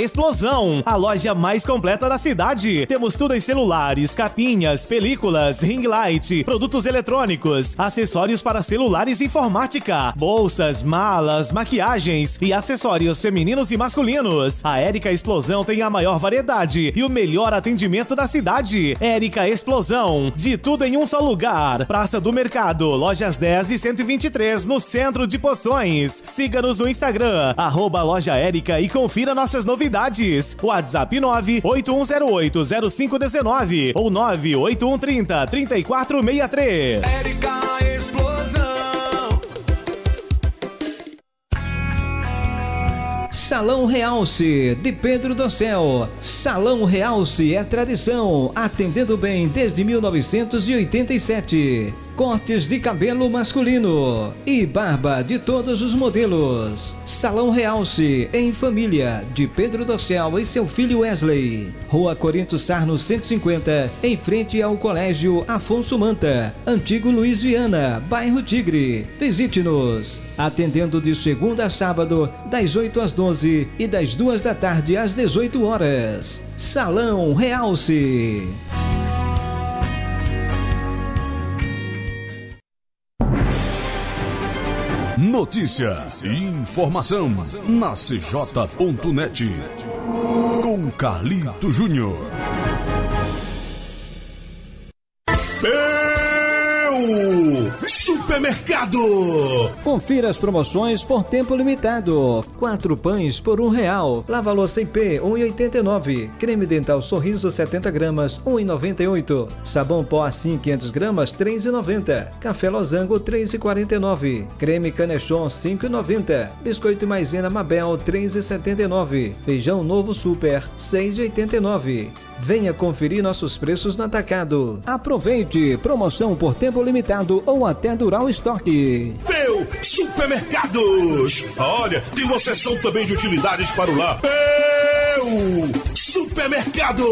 Explosão, a loja mais completa da cidade. Temos tudo em celulares, capinhas, películas, ring light, produtos eletrônicos, acessórios para celulares e informática, bolsas, malas, maquiagens e acessórios femininos e masculinos. A Érica Explosão tem a maior variedade e o melhor atendimento da cidade. Érica Explosão, de tudo em um só lugar. Praça do Mercado, lojas 10 e 123, no centro de Poções. Siga-nos no Instagram, arroba loja Érica e confira nossas novidades. WhatsApp 981080519 ou 98130 3463. Érica Explosão. Salão Realce, de Pedro do Céu. Salão Realce é tradição, atendendo bem desde 1987 cortes de cabelo masculino e barba de todos os modelos. Salão Realce, em família, de Pedro Dossel e seu filho Wesley. Rua Corinto Sarno 150, em frente ao Colégio Afonso Manta, Antigo Luiz Viana, bairro Tigre. Visite-nos. Atendendo de segunda a sábado, das 8 às 12 e das 2 da tarde às 18 horas. Salão Realce. Notícia e informação na CJ.net. Com Carlito Júnior. Supermercado! Confira as promoções por tempo limitado. Quatro pães por um real. Lava louça IP, 1,89. Creme dental sorriso 70 gramas, 1,98. Sabão pó assim 500 gramas, 3,90. Café losango, 3,49. Creme canechon, 5,90. Biscoito maisena Mabel, 3,79. Feijão novo super, 6,89. Venha conferir nossos preços no atacado. Aproveite! Promoção por tempo limitado ou até durar o estoque. Meu Supermercados! Olha, tem uma seção também de utilidades para o lar. Meu Supermercado!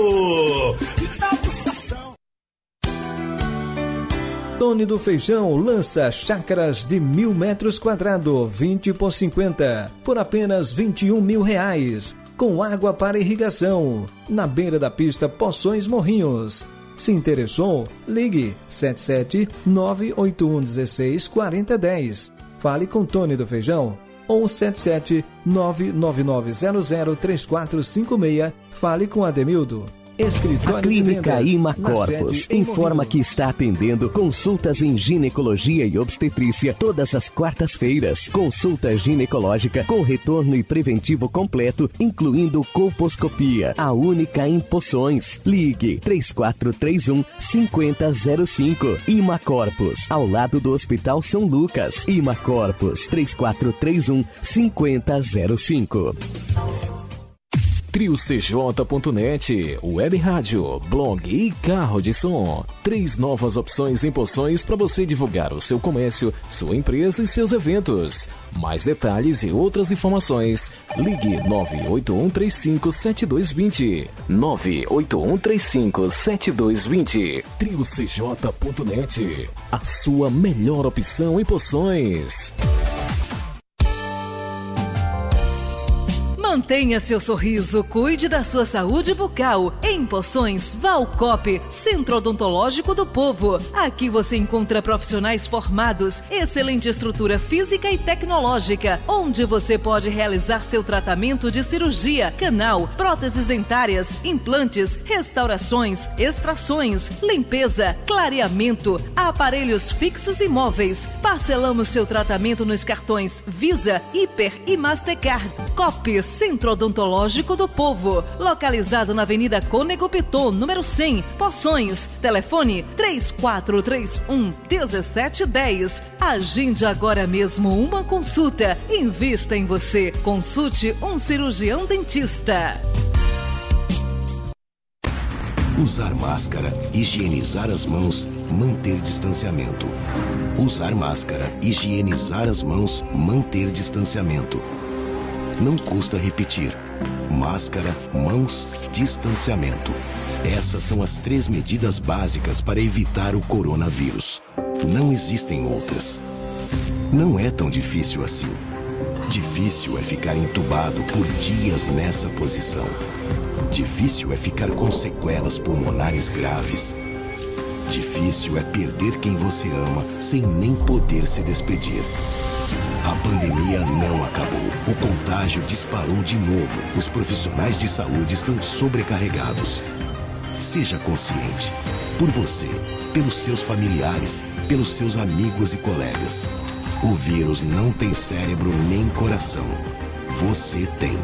Tony do Feijão lança chácaras de mil metros quadrados, 20 por 50, por apenas 21 mil reais com água para irrigação, na beira da pista Poções Morrinhos. Se interessou? Ligue 77 981 16 4010. Fale com Tony do Feijão ou 77 99900 3456. Fale com Ademildo. Escritório a Clínica Ima Corpus informa que está atendendo consultas em ginecologia e obstetrícia todas as quartas-feiras. Consulta ginecológica com retorno e preventivo completo, incluindo colposcopia, a única em Poções. Ligue 3431 5005. Ima Corpus, ao lado do Hospital São Lucas. Ima Corpus 3431 5005 triocj.net, web rádio, blog e carro de som. Três novas opções em poções para você divulgar o seu comércio, sua empresa e seus eventos. Mais detalhes e outras informações, ligue 981357220. 981357220. triocj.net, a sua melhor opção em poções. Mantenha seu sorriso, cuide da sua saúde bucal. Em Poções, Valcop, Centro Odontológico do Povo. Aqui você encontra profissionais formados, excelente estrutura física e tecnológica, onde você pode realizar seu tratamento de cirurgia, canal, próteses dentárias, implantes, restaurações, extrações, limpeza, clareamento, aparelhos fixos e móveis. Parcelamos seu tratamento nos cartões Visa, Hiper e Mastercard. Copes Centro Odontológico do Povo, localizado na Avenida Cônego Piton, número 100, Poções. Telefone 3431 1710. Agende agora mesmo uma consulta. Invista em você. Consulte um cirurgião dentista. Usar máscara, higienizar as mãos, manter distanciamento. Usar máscara, higienizar as mãos, manter distanciamento. Não custa repetir. Máscara, mãos, distanciamento. Essas são as três medidas básicas para evitar o coronavírus. Não existem outras. Não é tão difícil assim. Difícil é ficar entubado por dias nessa posição. Difícil é ficar com sequelas pulmonares graves. Difícil é perder quem você ama sem nem poder se despedir. A pandemia não acabou. O contágio disparou de novo. Os profissionais de saúde estão sobrecarregados. Seja consciente. Por você, pelos seus familiares, pelos seus amigos e colegas. O vírus não tem cérebro nem coração. Você tem.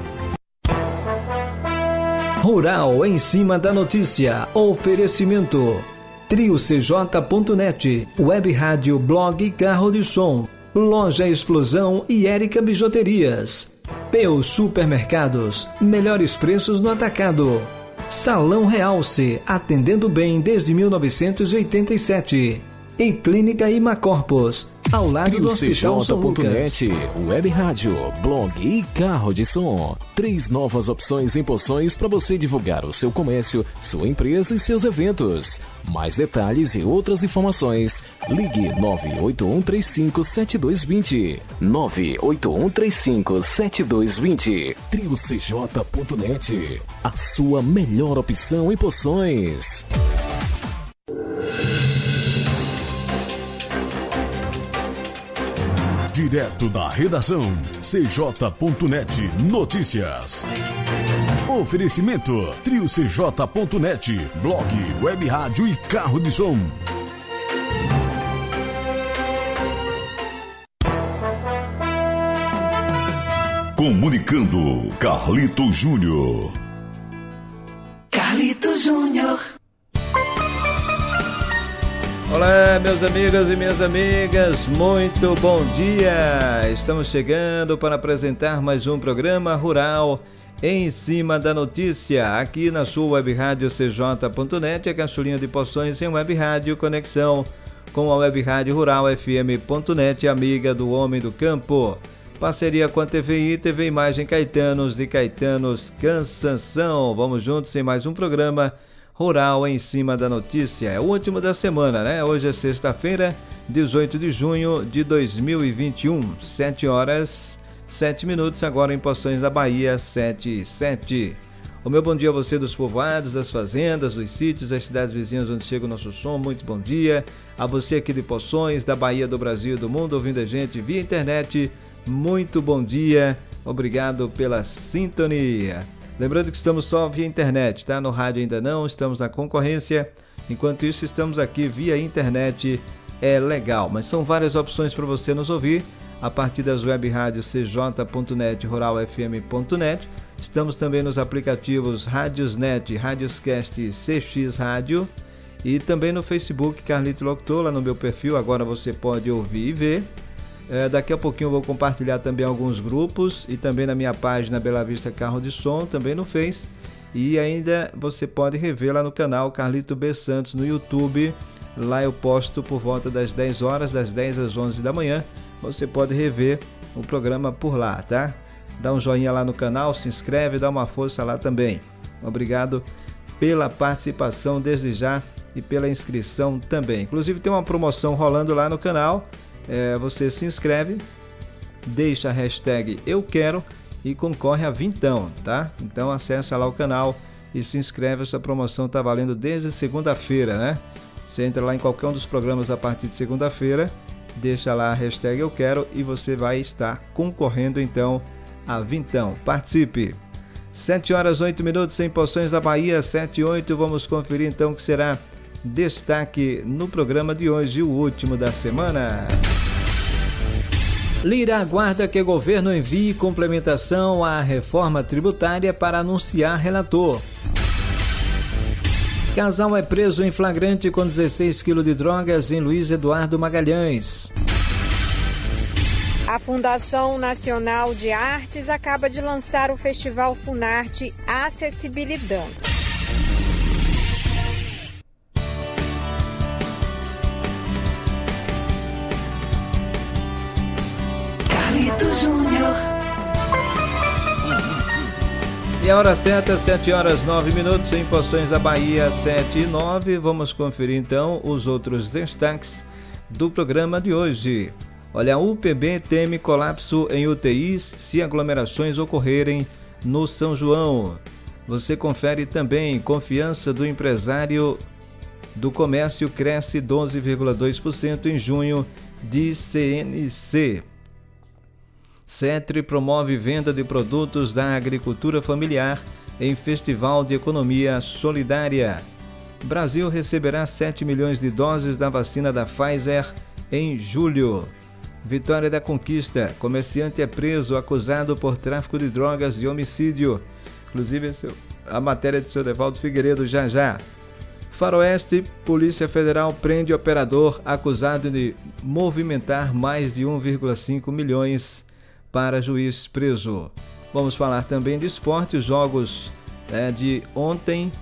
Rural em cima da notícia. Oferecimento. TrioCJ.net, Web Rádio Blog Carro de Som, Loja Explosão e Érica Bijuterias. Peu Supermercados, melhores preços no atacado. Salão Realce, atendendo bem desde 1987. E Clínica Imacorpos, ao lado do Lucas. Web Rádio, blog e carro de som. Três novas opções em poções para você divulgar o seu comércio, sua empresa e seus eventos. Mais detalhes e outras informações, ligue 981357220. 981357220. TrioCJ.net, a sua melhor opção em poções. Direto da redação, cj.net Notícias. Oferecimento, trio cj.net, blog, web rádio e carro de som. Comunicando, Carlito Júnior. Olá, meus amigos e minhas amigas, muito bom dia! Estamos chegando para apresentar mais um programa rural em cima da notícia, aqui na sua web rádio cj.net, a cacholinha de poções em web rádio conexão com a web rádio rural fm.net, amiga do homem do campo. Parceria com a TVI, TV Imagem Caetanos de Caetanos Cansanção. Vamos juntos em mais um programa Rural em cima da notícia. É o último da semana, né? Hoje é sexta-feira, 18 de junho de 2021, 7 horas 7 minutos, agora em Poções da Bahia, 7 e 7. O meu bom dia a você dos povoados, das fazendas, dos sítios, das cidades vizinhas onde chega o nosso som. Muito bom dia. A você aqui de Poções, da Bahia, do Brasil do mundo, ouvindo a gente via internet. Muito bom dia. Obrigado pela sintonia. Lembrando que estamos só via internet, tá? No rádio ainda não, estamos na concorrência. Enquanto isso, estamos aqui via internet. É legal, mas são várias opções para você nos ouvir a partir das web rádios cj.net, ruralfm.net. Estamos também nos aplicativos Radiosnet, Radioscast CX Rádio e também no Facebook Carlito Locutor, lá no meu perfil. Agora você pode ouvir e ver. É, daqui a pouquinho eu vou compartilhar também alguns grupos e também na minha página Bela Vista Carro de Som, também no Face. E ainda você pode rever lá no canal Carlito B Santos no YouTube. Lá eu posto por volta das 10 horas, das 10 às 11 da manhã. Você pode rever o programa por lá, tá? Dá um joinha lá no canal, se inscreve, dá uma força lá também. Obrigado pela participação desde já e pela inscrição também. Inclusive tem uma promoção rolando lá no canal é, você se inscreve, deixa a hashtag eu quero e concorre a vintão, tá? Então acessa lá o canal e se inscreve, essa promoção tá valendo desde segunda-feira, né? Você entra lá em qualquer um dos programas a partir de segunda-feira, deixa lá a hashtag eu quero e você vai estar concorrendo então a vintão. Participe! 7 horas 8 minutos em Poções da Bahia, 7 e 8. Vamos conferir então o que será destaque no programa de hoje, o último da semana. Lira aguarda que o governo envie complementação à reforma tributária para anunciar relator. Casal é preso em flagrante com 16 quilos de drogas em Luiz Eduardo Magalhães. A Fundação Nacional de Artes acaba de lançar o Festival Funarte Acessibilidade. E a hora certa, 7 horas 9 minutos em Poções da Bahia, 7 e 9. Vamos conferir então os outros destaques do programa de hoje. Olha, a UPB teme colapso em UTIs se aglomerações ocorrerem no São João. Você confere também confiança do empresário do comércio cresce 12,2% em junho de CNC. CETRE promove venda de produtos da agricultura familiar em Festival de Economia Solidária. Brasil receberá 7 milhões de doses da vacina da Pfizer em julho. Vitória da Conquista. Comerciante é preso acusado por tráfico de drogas e homicídio. Inclusive, a matéria de seu Devaldo Figueiredo já já. Faroeste, Polícia Federal prende operador acusado de movimentar mais de 1,5 milhões para juiz preso. Vamos falar também de esporte, os jogos é, de ontem.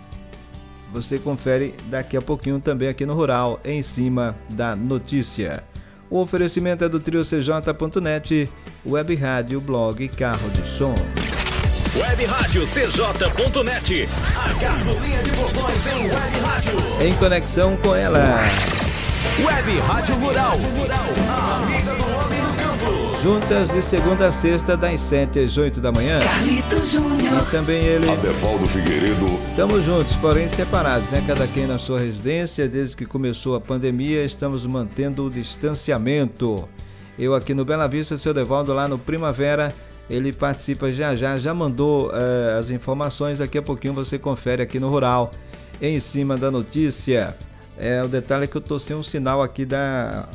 Você confere daqui a pouquinho também aqui no Rural, em cima da notícia. O oferecimento é do trio CJ.net, web rádio, blog Carro de Som. Web Rádio CJ.net, a gasolina de bolsões em web rádio. Em conexão com ela. Web Rádio Rural, a amiga do. Juntas de segunda a sexta, das 7 às 8 da manhã. Carlitos Júnior. E também ele. Adevaldo Figueiredo. Estamos juntos, porém separados, né? Cada quem na sua residência. Desde que começou a pandemia, estamos mantendo o distanciamento. Eu aqui no Bela Vista, seu Devaldo lá no Primavera ele participa já já, já mandou uh, as informações. Daqui a pouquinho você confere aqui no Rural, em cima da notícia. É, o detalhe é que eu tô sem um sinal aqui da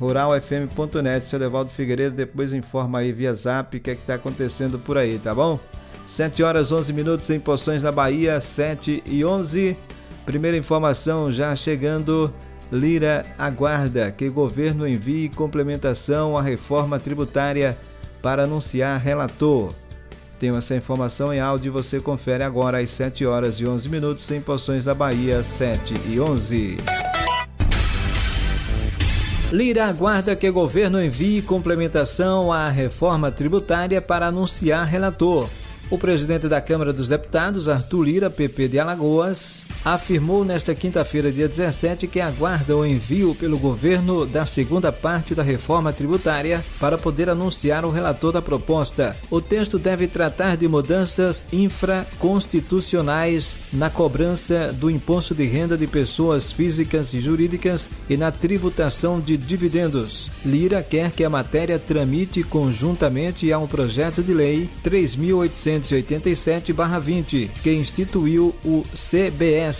ruralfm.net. Seu Devaldo Figueiredo depois informa aí via zap o que é que tá acontecendo por aí, tá bom? 7 horas 11 minutos em Poções na Bahia, 7 e 11. Primeira informação já chegando. Lira aguarda que governo envie complementação à reforma tributária para anunciar relator. Tenho essa informação em áudio e você confere agora às 7 horas e 11 minutos em Poções da Bahia, 7 e 11. Lira aguarda que o governo envie complementação à reforma tributária para anunciar relator. O presidente da Câmara dos Deputados, Arthur Lira, PP de Alagoas, afirmou nesta quinta-feira, dia 17, que aguarda o envio pelo governo da segunda parte da reforma tributária para poder anunciar o relator da proposta. O texto deve tratar de mudanças infraconstitucionais na cobrança do imposto de renda de pessoas físicas e jurídicas e na tributação de dividendos. Lira quer que a matéria tramite conjuntamente ao projeto de lei 3887-20, que instituiu o CBS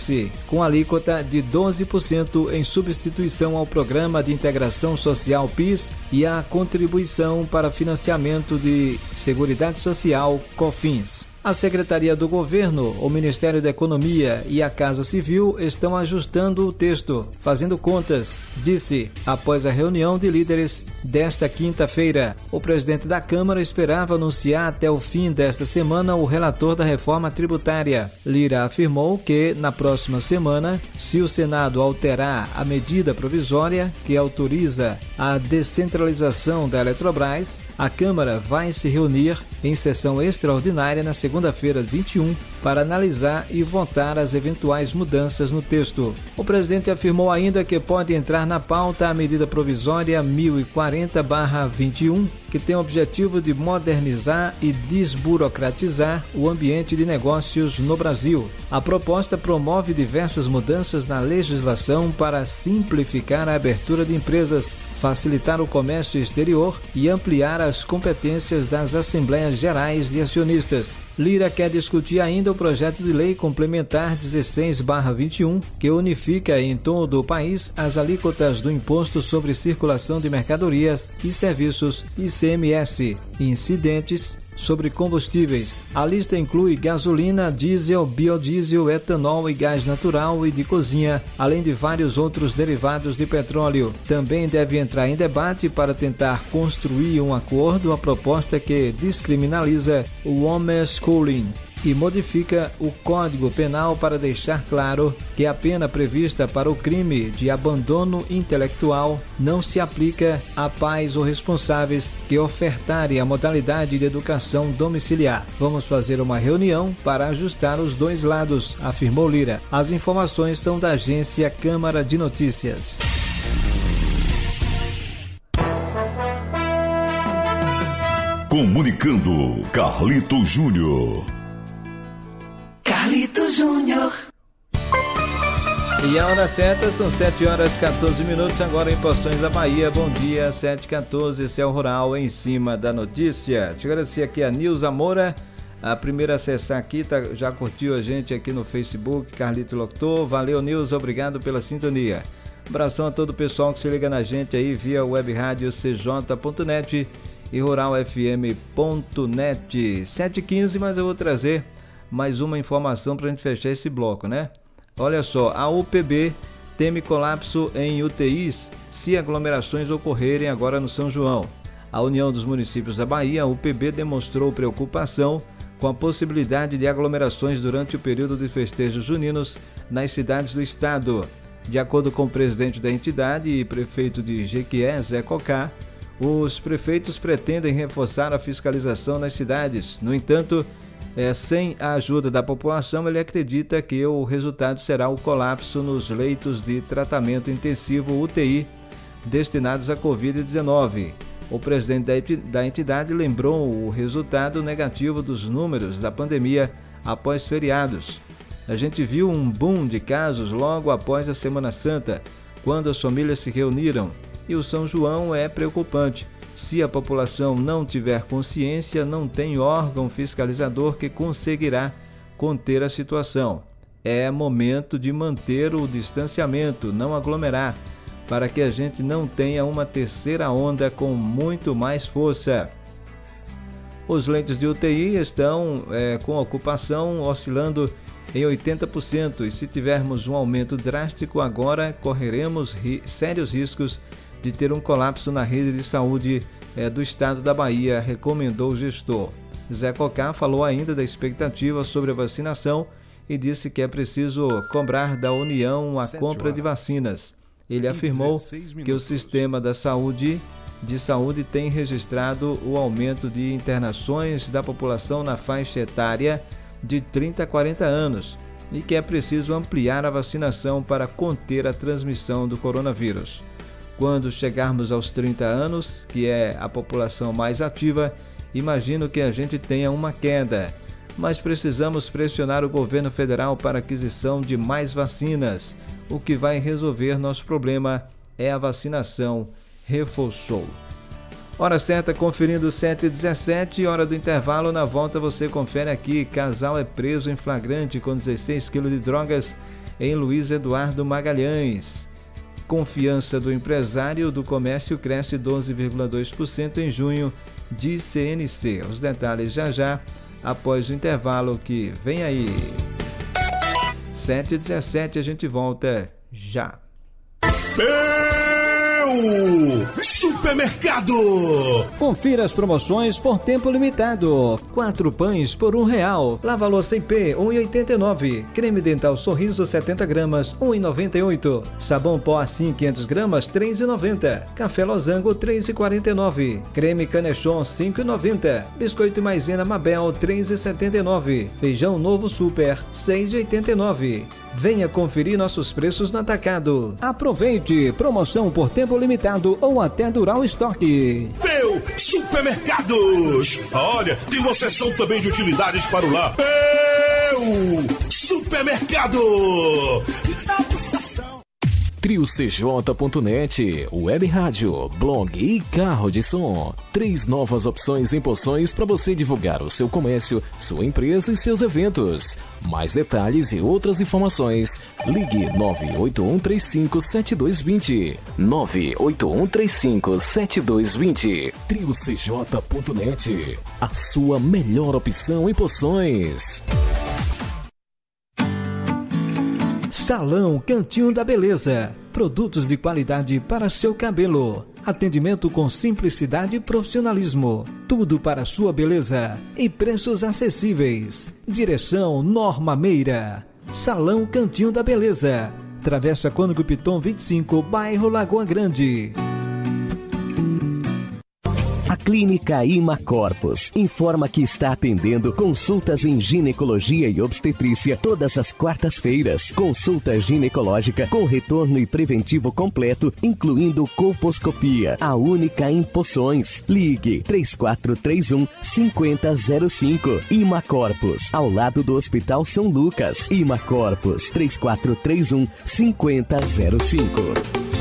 com alíquota de 12% em substituição ao Programa de Integração Social PIS e à contribuição para financiamento de Seguridade Social COFINS. A Secretaria do Governo, o Ministério da Economia e a Casa Civil estão ajustando o texto, fazendo contas, disse após a reunião de líderes desta quinta-feira. O presidente da Câmara esperava anunciar até o fim desta semana o relator da reforma tributária. Lira afirmou que, na próxima semana, se o Senado alterar a medida provisória que autoriza a descentralização da Eletrobras, a Câmara vai se reunir em sessão extraordinária na segunda-feira, 21, para analisar e votar as eventuais mudanças no texto. O presidente afirmou ainda que pode entrar na pauta a medida provisória 1040-21, que tem o objetivo de modernizar e desburocratizar o ambiente de negócios no Brasil. A proposta promove diversas mudanças na legislação para simplificar a abertura de empresas, facilitar o comércio exterior e ampliar as competências das Assembleias Gerais de Acionistas. Lira quer discutir ainda o projeto de lei complementar 16/21, que unifica em todo o país as alíquotas do Imposto sobre Circulação de Mercadorias e Serviços ICMS, incidentes sobre combustíveis. A lista inclui gasolina, diesel, biodiesel, etanol e gás natural e de cozinha, além de vários outros derivados de petróleo. Também deve entrar em debate para tentar construir um acordo a proposta que descriminaliza o homeschooling e modifica o Código Penal para deixar claro que a pena prevista para o crime de abandono intelectual não se aplica a pais ou responsáveis que ofertarem a modalidade de educação domiciliar. Vamos fazer uma reunião para ajustar os dois lados, afirmou Lira. As informações são da agência Câmara de Notícias. Comunicando, Carlito Júnior. E a hora certa são 7 horas 14 minutos, agora em Poções da Bahia. Bom dia, 7h14, Céu Rural em cima da notícia. Te agradecer aqui a Nilza Moura, a primeira a acessar aqui, tá, já curtiu a gente aqui no Facebook, Carlito Locutor. Valeu, Nilza, obrigado pela sintonia. Abração a todo o pessoal que se liga na gente aí via web rádio cj.net e ruralfm.net. 7h15, mas eu vou trazer mais uma informação para a gente fechar esse bloco, né? Olha só, a UPB teme colapso em UTIs se aglomerações ocorrerem agora no São João. A União dos Municípios da Bahia, a UPB, demonstrou preocupação com a possibilidade de aglomerações durante o período de festejos juninos nas cidades do estado. De acordo com o presidente da entidade e prefeito de Jequié, Zé Cocá, os prefeitos pretendem reforçar a fiscalização nas cidades. No entanto, é, sem a ajuda da população, ele acredita que o resultado será o colapso nos leitos de tratamento intensivo UTI destinados à Covid-19. O presidente da entidade lembrou o resultado negativo dos números da pandemia após feriados. A gente viu um boom de casos logo após a Semana Santa, quando as famílias se reuniram, e o São João é preocupante se a população não tiver consciência, não tem órgão fiscalizador que conseguirá conter a situação. É momento de manter o distanciamento, não aglomerar, para que a gente não tenha uma terceira onda com muito mais força. Os leitos de UTI estão é, com ocupação oscilando em 80%, e se tivermos um aumento drástico agora, correremos ri sérios riscos de ter um colapso na rede de saúde é, do estado da Bahia, recomendou o gestor. Zé Cocá falou ainda da expectativa sobre a vacinação e disse que é preciso cobrar da União a compra de vacinas. Ele afirmou que o sistema da saúde de saúde tem registrado o aumento de internações da população na faixa etária de 30 a 40 anos e que é preciso ampliar a vacinação para conter a transmissão do coronavírus. Quando chegarmos aos 30 anos, que é a população mais ativa, imagino que a gente tenha uma queda. Mas precisamos pressionar o governo federal para aquisição de mais vacinas. O que vai resolver nosso problema é a vacinação, reforçou. Hora certa, conferindo 7 e 17, hora do intervalo. Na volta você confere aqui: casal é preso em flagrante com 16 quilos de drogas em Luiz Eduardo Magalhães. Confiança do empresário do comércio cresce 12,2% em junho, diz CNC. Os detalhes já já, após o intervalo que vem aí. 7h17, a gente volta já. Supermercado! Confira as promoções por tempo limitado. Quatro pães por um real. Lava louça IP, 1,89. Creme dental sorriso, 70 gramas, 1,98. Sabão pó assim, 500 gramas, 3,90. Café losango, 3,49. Creme canechon, 5,90. Biscoito maisena Mabel, 3,79. Feijão novo super, 6,89. Venha conferir nossos preços no atacado. Aproveite! Promoção por tempo limitado ou até durar o estoque. Meu Supermercados! Olha, tem uma seção também de utilidades para o lar. Meu Supermercado! triocj.net, web rádio, blog e carro de som. Três novas opções em poções para você divulgar o seu comércio, sua empresa e seus eventos. Mais detalhes e outras informações, ligue 981357220. 981357220. triocj.net, a sua melhor opção em poções. Salão Cantinho da Beleza. Produtos de qualidade para seu cabelo. Atendimento com simplicidade e profissionalismo. Tudo para sua beleza. E preços acessíveis. Direção Norma Meira. Salão Cantinho da Beleza. Travessa Cônigo Piton 25, bairro Lagoa Grande. Clínica Ima Corpus informa que está atendendo consultas em ginecologia e obstetrícia todas as quartas-feiras. Consulta ginecológica com retorno e preventivo completo, incluindo colposcopia, a única em Poções. Ligue 3431 5005. Ima Corpus, ao lado do Hospital São Lucas. Ima Corpus 3431 5005.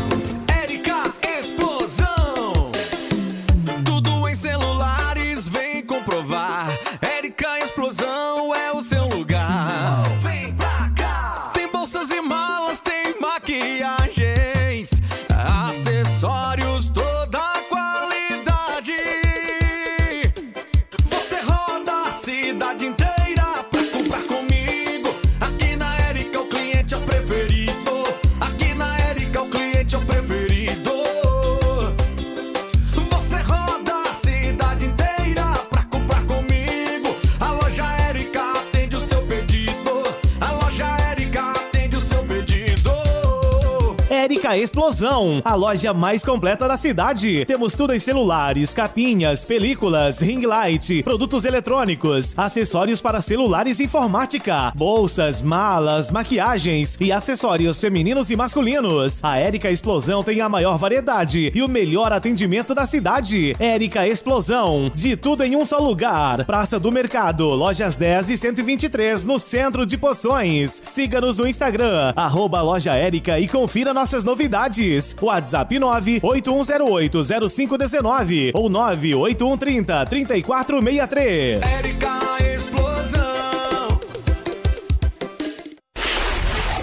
Explosão, a loja mais completa da cidade. Temos tudo em celulares, capinhas, películas, ring light, produtos eletrônicos, acessórios para celulares e informática, bolsas, malas, maquiagens e acessórios femininos e masculinos. A Érica Explosão tem a maior variedade e o melhor atendimento da cidade. Érica Explosão, de tudo em um só lugar. Praça do Mercado, lojas 10 e 123, no centro de Poções. Siga-nos no Instagram, arroba loja Érica e confira nossas novidades novidades. WhatsApp 981080519 ou 98130 3463. Érica Explosão.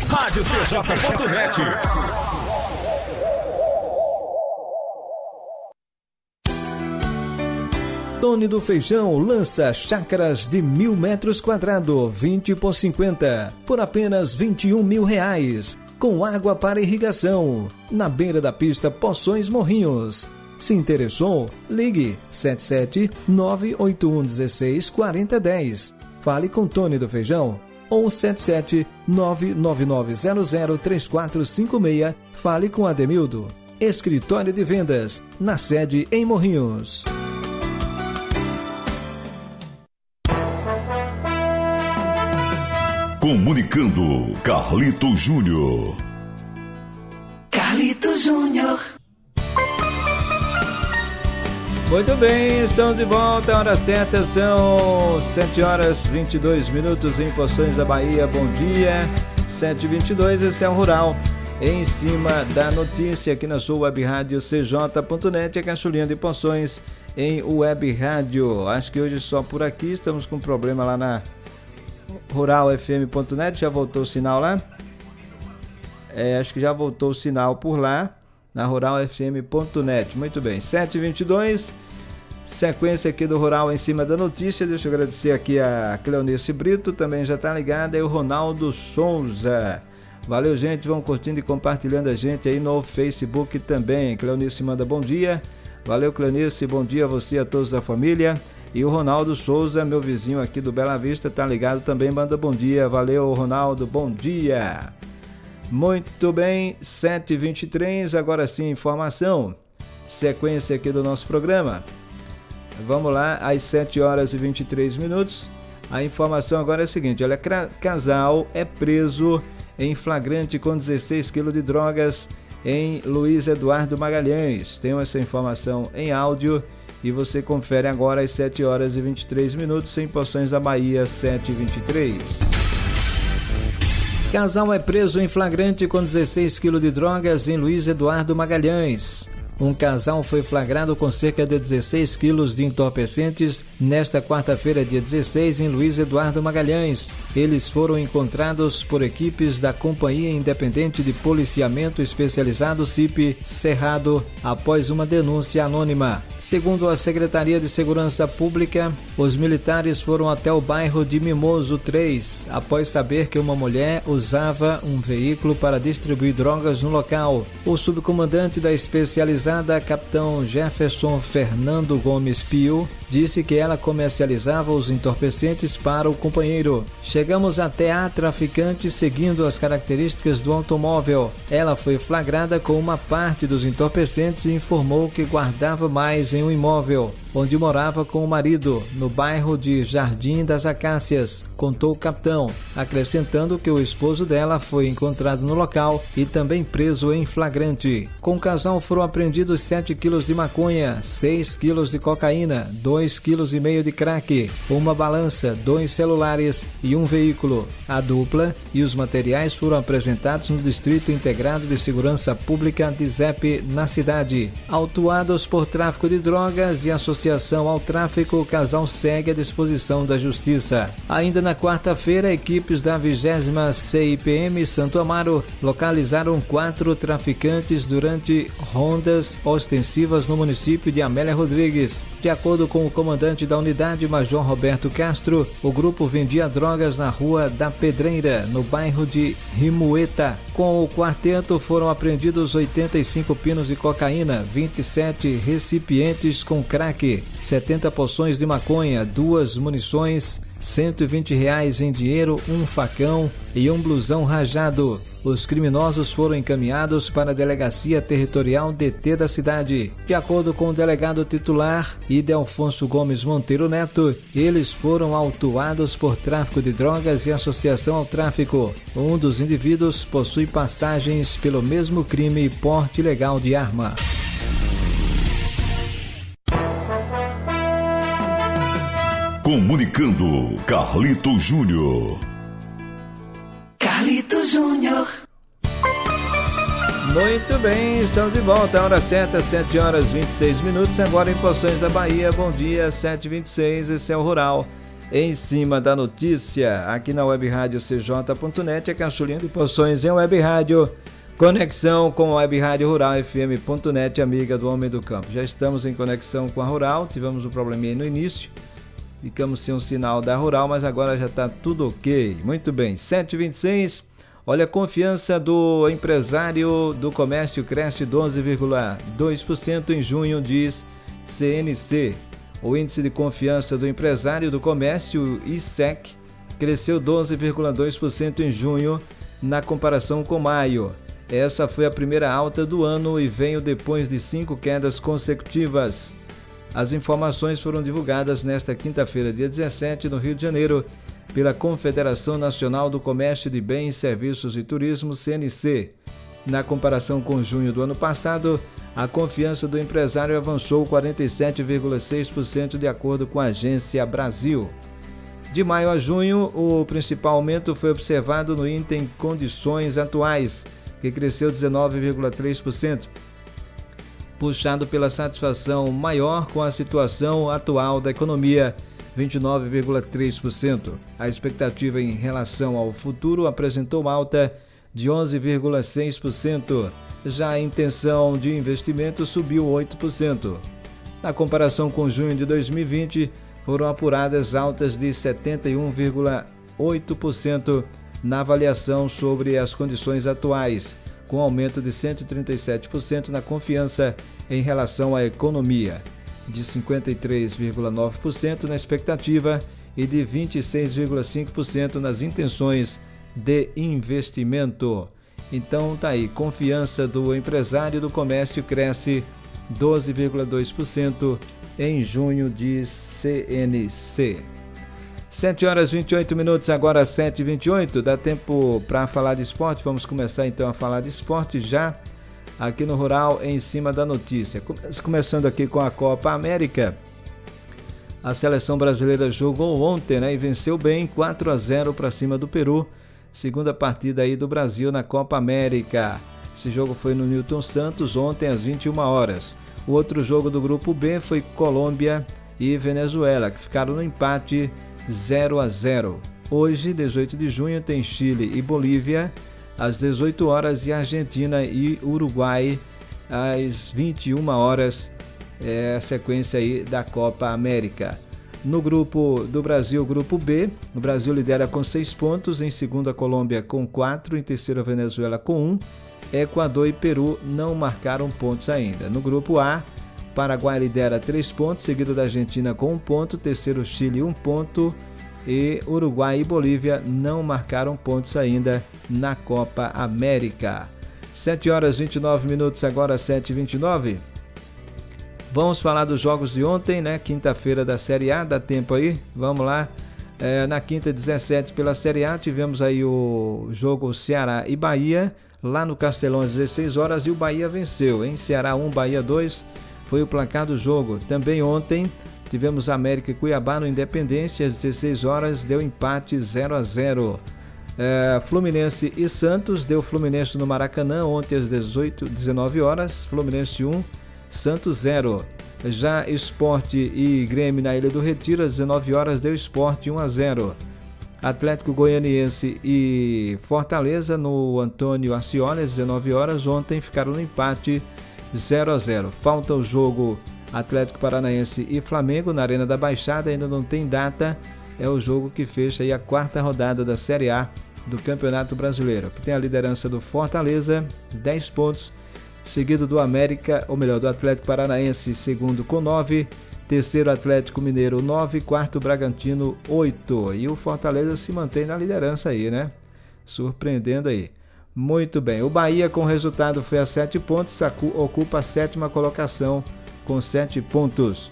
Rádio CJ.net. Tony do Feijão lança chácaras de mil metros quadrados, 20 por 50, por apenas 21 mil reais com água para irrigação, na beira da pista Poções Morrinhos. Se interessou? Ligue 77 981 16 4010. Fale com Tony do Feijão ou 77 99900 3456. Fale com Ademildo. Escritório de Vendas, na sede em Morrinhos. Comunicando, Carlito Júnior. Carlito Júnior. Muito bem, estamos de volta. A hora certa são 7 horas 22 minutos em Poções da Bahia. Bom dia. 7h22, esse é o Rural. Em cima da notícia aqui na sua web rádio cj.net, a cacholinha de Poções em web rádio. Acho que hoje só por aqui estamos com problema lá na ruralfm.net, já voltou o sinal lá? É, acho que já voltou o sinal por lá, na ruralfm.net. Muito bem, 722, sequência aqui do Rural em cima da notícia. Deixa eu agradecer aqui a Cleonice Brito, também já está ligada, e o Ronaldo Souza. Valeu, gente. Vão curtindo e compartilhando a gente aí no Facebook também. Cleonice manda bom dia. Valeu, Cleonice. Bom dia a você e a todos da família. E o Ronaldo Souza, meu vizinho aqui do Bela Vista, tá ligado também, manda bom dia. Valeu, Ronaldo, bom dia. Muito bem, 7h23, agora sim, informação. Sequência aqui do nosso programa. Vamos lá, às 7 horas e 23 minutos. A informação agora é a seguinte: olha, casal é preso em flagrante com 16 quilos de drogas em Luiz Eduardo Magalhães. Tenho essa informação em áudio e você confere agora às 7 horas e 23 minutos em Poções da Bahia 723. Casal é preso em flagrante com 16 quilos de drogas em Luiz Eduardo Magalhães. Um casal foi flagrado com cerca de 16 quilos de entorpecentes nesta quarta-feira, dia 16, em Luiz Eduardo Magalhães. Eles foram encontrados por equipes da Companhia Independente de Policiamento Especializado CIP Cerrado após uma denúncia anônima. Segundo a Secretaria de Segurança Pública, os militares foram até o bairro de Mimoso 3 após saber que uma mulher usava um veículo para distribuir drogas no local. O subcomandante da especializada, capitão Jefferson Fernando Gomes Pio, disse que ela comercializava os entorpecentes para o companheiro. Chegamos até a traficante seguindo as características do automóvel. Ela foi flagrada com uma parte dos entorpecentes e informou que guardava mais em um imóvel onde morava com o marido, no bairro de Jardim das Acácias, contou o capitão, acrescentando que o esposo dela foi encontrado no local e também preso em flagrante. Com o casal foram apreendidos 7 quilos de maconha, 6 quilos de cocaína, 2 quilos e meio de crack, uma balança, dois celulares e um veículo. A dupla e os materiais foram apresentados no Distrito Integrado de Segurança Pública de ZEP, na cidade. Autuados por tráfico de drogas e associação associação ao tráfico, o casal segue à disposição da Justiça. Ainda na quarta-feira, equipes da 20 CIPM Santo Amaro localizaram quatro traficantes durante rondas ostensivas no município de Amélia Rodrigues. De acordo com o comandante da unidade, Major Roberto Castro, o grupo vendia drogas na rua da Pedreira, no bairro de Rimueta. Com o quarteto foram apreendidos 85 pinos de cocaína, 27 recipientes com crack, 70 poções de maconha, duas munições, 120 reais em dinheiro, um facão e um blusão rajado. Os criminosos foram encaminhados para a Delegacia Territorial DT da cidade. De acordo com o delegado titular, Idelfonso Gomes Monteiro Neto, eles foram autuados por tráfico de drogas e associação ao tráfico. Um dos indivíduos possui passagens pelo mesmo crime e porte ilegal de arma. Comunicando, Carlito Júnior. Carlito Júnior. Muito bem, estamos de volta. A hora certa, 7 horas 26 minutos. Agora em Poções da Bahia. Bom dia, 7h26. Esse é o Rural. Em cima da notícia, aqui na web rádio cj.net, a caçulinha de Poções em web rádio. Conexão com a Web Rádio Rural FM.net, amiga do Homem do Campo. Já estamos em conexão com a Rural, tivemos um probleminha no início Ficamos sem um sinal da Rural, mas agora já está tudo ok. Muito bem, 726. Olha, a confiança do empresário do comércio cresce 12,2% em junho, diz CNC. O índice de confiança do empresário do comércio, ISEC, cresceu 12,2% em junho na comparação com maio. Essa foi a primeira alta do ano e veio depois de cinco quedas consecutivas. As informações foram divulgadas nesta quinta-feira, dia 17, no Rio de Janeiro, pela Confederação Nacional do Comércio de Bens, Serviços e Turismo, CNC. Na comparação com junho do ano passado, a confiança do empresário avançou 47,6% de acordo com a agência Brasil. De maio a junho, o principal aumento foi observado no item Condições Atuais, que cresceu 19,3% puxado pela satisfação maior com a situação atual da economia, 29,3%. A expectativa em relação ao futuro apresentou alta de 11,6%. Já a intenção de investimento subiu 8%. Na comparação com junho de 2020, foram apuradas altas de 71,8% na avaliação sobre as condições atuais com aumento de 137% na confiança em relação à economia, de 53,9% na expectativa e de 26,5% nas intenções de investimento. Então tá aí, confiança do empresário do comércio cresce 12,2% em junho de CNC. 7 horas 28 minutos, agora 7 e 28 Dá tempo para falar de esporte? Vamos começar então a falar de esporte já aqui no Rural, em cima da notícia. Começando aqui com a Copa América. A seleção brasileira jogou ontem né, e venceu bem 4 a 0 para cima do Peru. Segunda partida aí do Brasil na Copa América. Esse jogo foi no Newton Santos ontem às 21 horas. O outro jogo do grupo B foi Colômbia e Venezuela, que ficaram no empate 0 a 0. Hoje, 18 de junho, tem Chile e Bolívia às 18 horas e Argentina e Uruguai às 21 horas. É a sequência aí da Copa América. No grupo do Brasil, grupo B, o Brasil lidera com 6 pontos, em segundo a Colômbia com 4, em terceiro a Venezuela com 1. Equador e Peru não marcaram pontos ainda. No grupo A, Paraguai lidera três pontos, seguido da Argentina com um ponto, terceiro Chile um ponto e Uruguai e Bolívia não marcaram pontos ainda na Copa América. 7 horas 29 minutos, agora 7h29. Vamos falar dos jogos de ontem, né? Quinta-feira da Série A, dá tempo aí? Vamos lá. É, na quinta 17 pela Série A, tivemos aí o jogo Ceará e Bahia, lá no Castelão às 16 horas, e o Bahia venceu, em Ceará 1, Bahia 2, foi o placar do jogo. Também ontem tivemos América e Cuiabá no Independência às 16 horas, deu empate 0 a 0. É, Fluminense e Santos deu Fluminense no Maracanã ontem às 18, 19 horas, Fluminense 1, Santos 0. Já Esporte e Grêmio na Ilha do Retiro às 19 horas deu Esporte 1 a 0. Atlético Goianiense e Fortaleza no Antônio Ascioli às 19 horas ontem ficaram no empate 0 a 0. Falta o jogo Atlético Paranaense e Flamengo na Arena da Baixada, ainda não tem data. É o jogo que fecha a quarta rodada da Série A do Campeonato Brasileiro, que tem a liderança do Fortaleza, 10 pontos, seguido do América, ou melhor, do Atlético Paranaense, segundo com 9, terceiro Atlético Mineiro 9, quarto Bragantino 8. E o Fortaleza se mantém na liderança aí, né? Surpreendendo aí. Muito bem. O Bahia, com resultado, foi a 7 pontos, ocupa a sétima colocação com 7 pontos.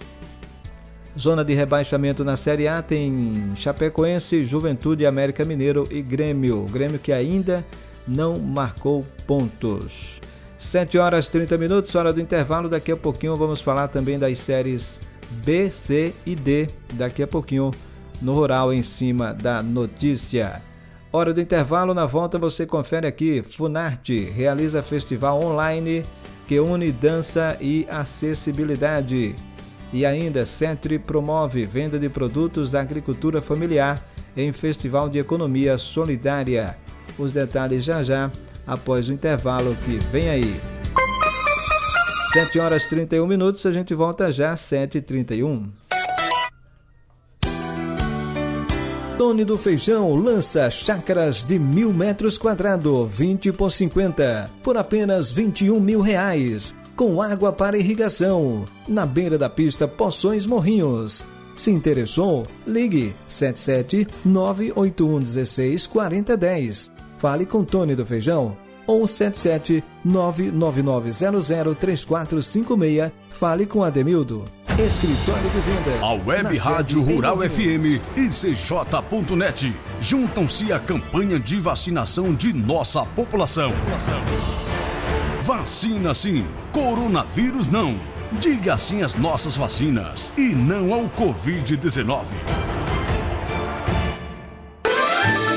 Zona de rebaixamento na Série A tem Chapecoense, Juventude, América Mineiro e Grêmio. Grêmio que ainda não marcou pontos. 7 horas e 30 minutos, hora do intervalo. Daqui a pouquinho vamos falar também das séries B, C e D. Daqui a pouquinho no Rural em cima da notícia. Hora do intervalo, na volta você confere aqui. Funarte realiza festival online que une dança e acessibilidade. E ainda, Centre promove venda de produtos da agricultura familiar em Festival de Economia Solidária. Os detalhes já já, após o intervalo que vem aí. 7 horas 31 minutos, a gente volta já às 7h31. Tony do Feijão lança chácaras de mil metros quadrados, 20 por 50, por apenas 21 mil reais, com água para irrigação, na beira da pista Poções Morrinhos. Se interessou? Ligue 77 981 16 4010. Fale com Tony do Feijão ou 77 99900 3456. Fale com Ademildo. Escritório de Vendas. A Web Rádio Rural FM e CJ.net juntam-se à campanha de vacinação de nossa população. Vacina sim, coronavírus não. Diga sim às nossas vacinas e não ao Covid-19.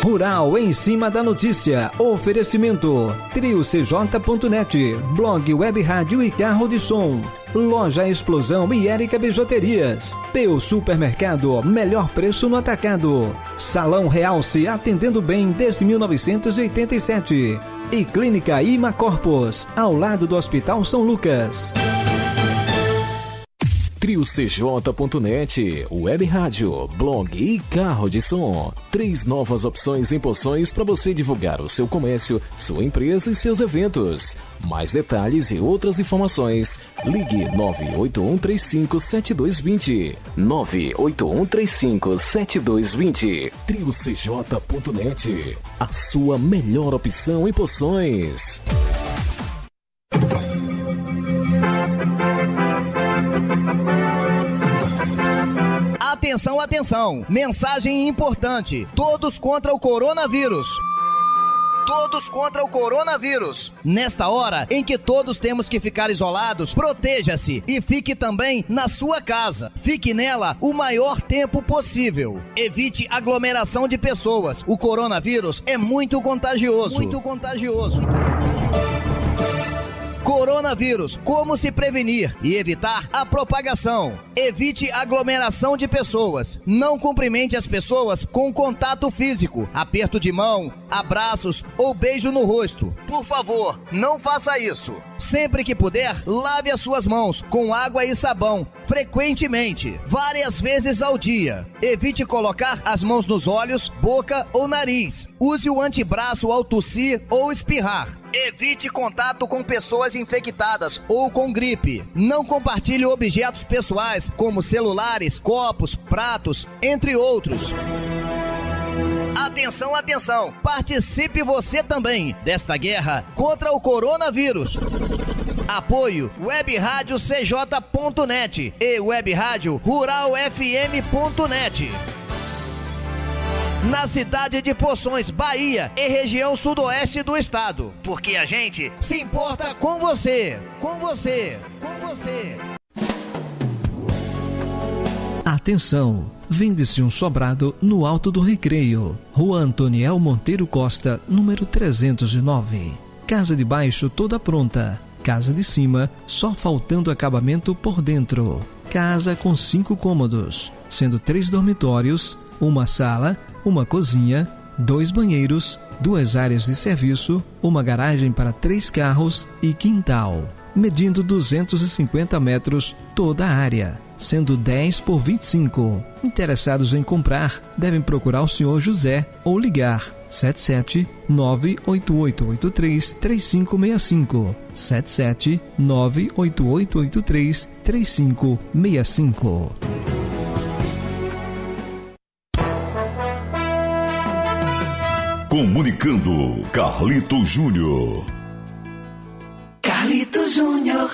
Rural em cima da notícia. Oferecimento: triocj.net, blog web rádio e carro de som. Loja Explosão e Érica Bijuterias. Peu Supermercado, melhor preço no atacado. Salão Realce, atendendo bem desde 1987. E Clínica Ima Corpus, ao lado do Hospital São Lucas triocj.net, web rádio, blog e carro de som. Três novas opções em poções para você divulgar o seu comércio, sua empresa e seus eventos. Mais detalhes e outras informações, ligue 981357220. 981357220. triocj.net, a sua melhor opção em poções. Atenção, atenção! Mensagem importante: todos contra o coronavírus. Todos contra o coronavírus. Nesta hora em que todos temos que ficar isolados, proteja-se e fique também na sua casa. Fique nela o maior tempo possível. Evite aglomeração de pessoas. O coronavírus é muito contagioso. Muito contagioso. Coronavírus, como se prevenir e evitar a propagação. Evite aglomeração de pessoas. Não cumprimente as pessoas com contato físico, aperto de mão, abraços ou beijo no rosto. Por favor, não faça isso. Sempre que puder, lave as suas mãos com água e sabão, frequentemente, várias vezes ao dia. Evite colocar as mãos nos olhos, boca ou nariz. Use o antebraço ao tossir ou espirrar. Evite contato com pessoas infectadas ou com gripe. Não compartilhe objetos pessoais como celulares, copos, pratos, entre outros. Atenção, atenção! Participe você também desta guerra contra o coronavírus. Apoio Web Rádio CJ.net e Web Rádio Rural FM.net. Na cidade de Poções, Bahia e região sudoeste do estado. Porque a gente se importa com você, com você, com você. Atenção! Vende-se um sobrado no Alto do Recreio. Rua Antoniel Monteiro Costa, número 309. Casa de baixo toda pronta. Casa de cima, só faltando acabamento por dentro. Casa com cinco cômodos, sendo três dormitórios, uma sala, uma cozinha, dois banheiros, duas áreas de serviço, uma garagem para três carros e quintal, medindo 250 metros toda a área sendo 10 por 25. Interessados em comprar, devem procurar o senhor José ou ligar 77 98883 3565 77 98883 3565 Comunicando Carlito Júnior. Carlito Júnior.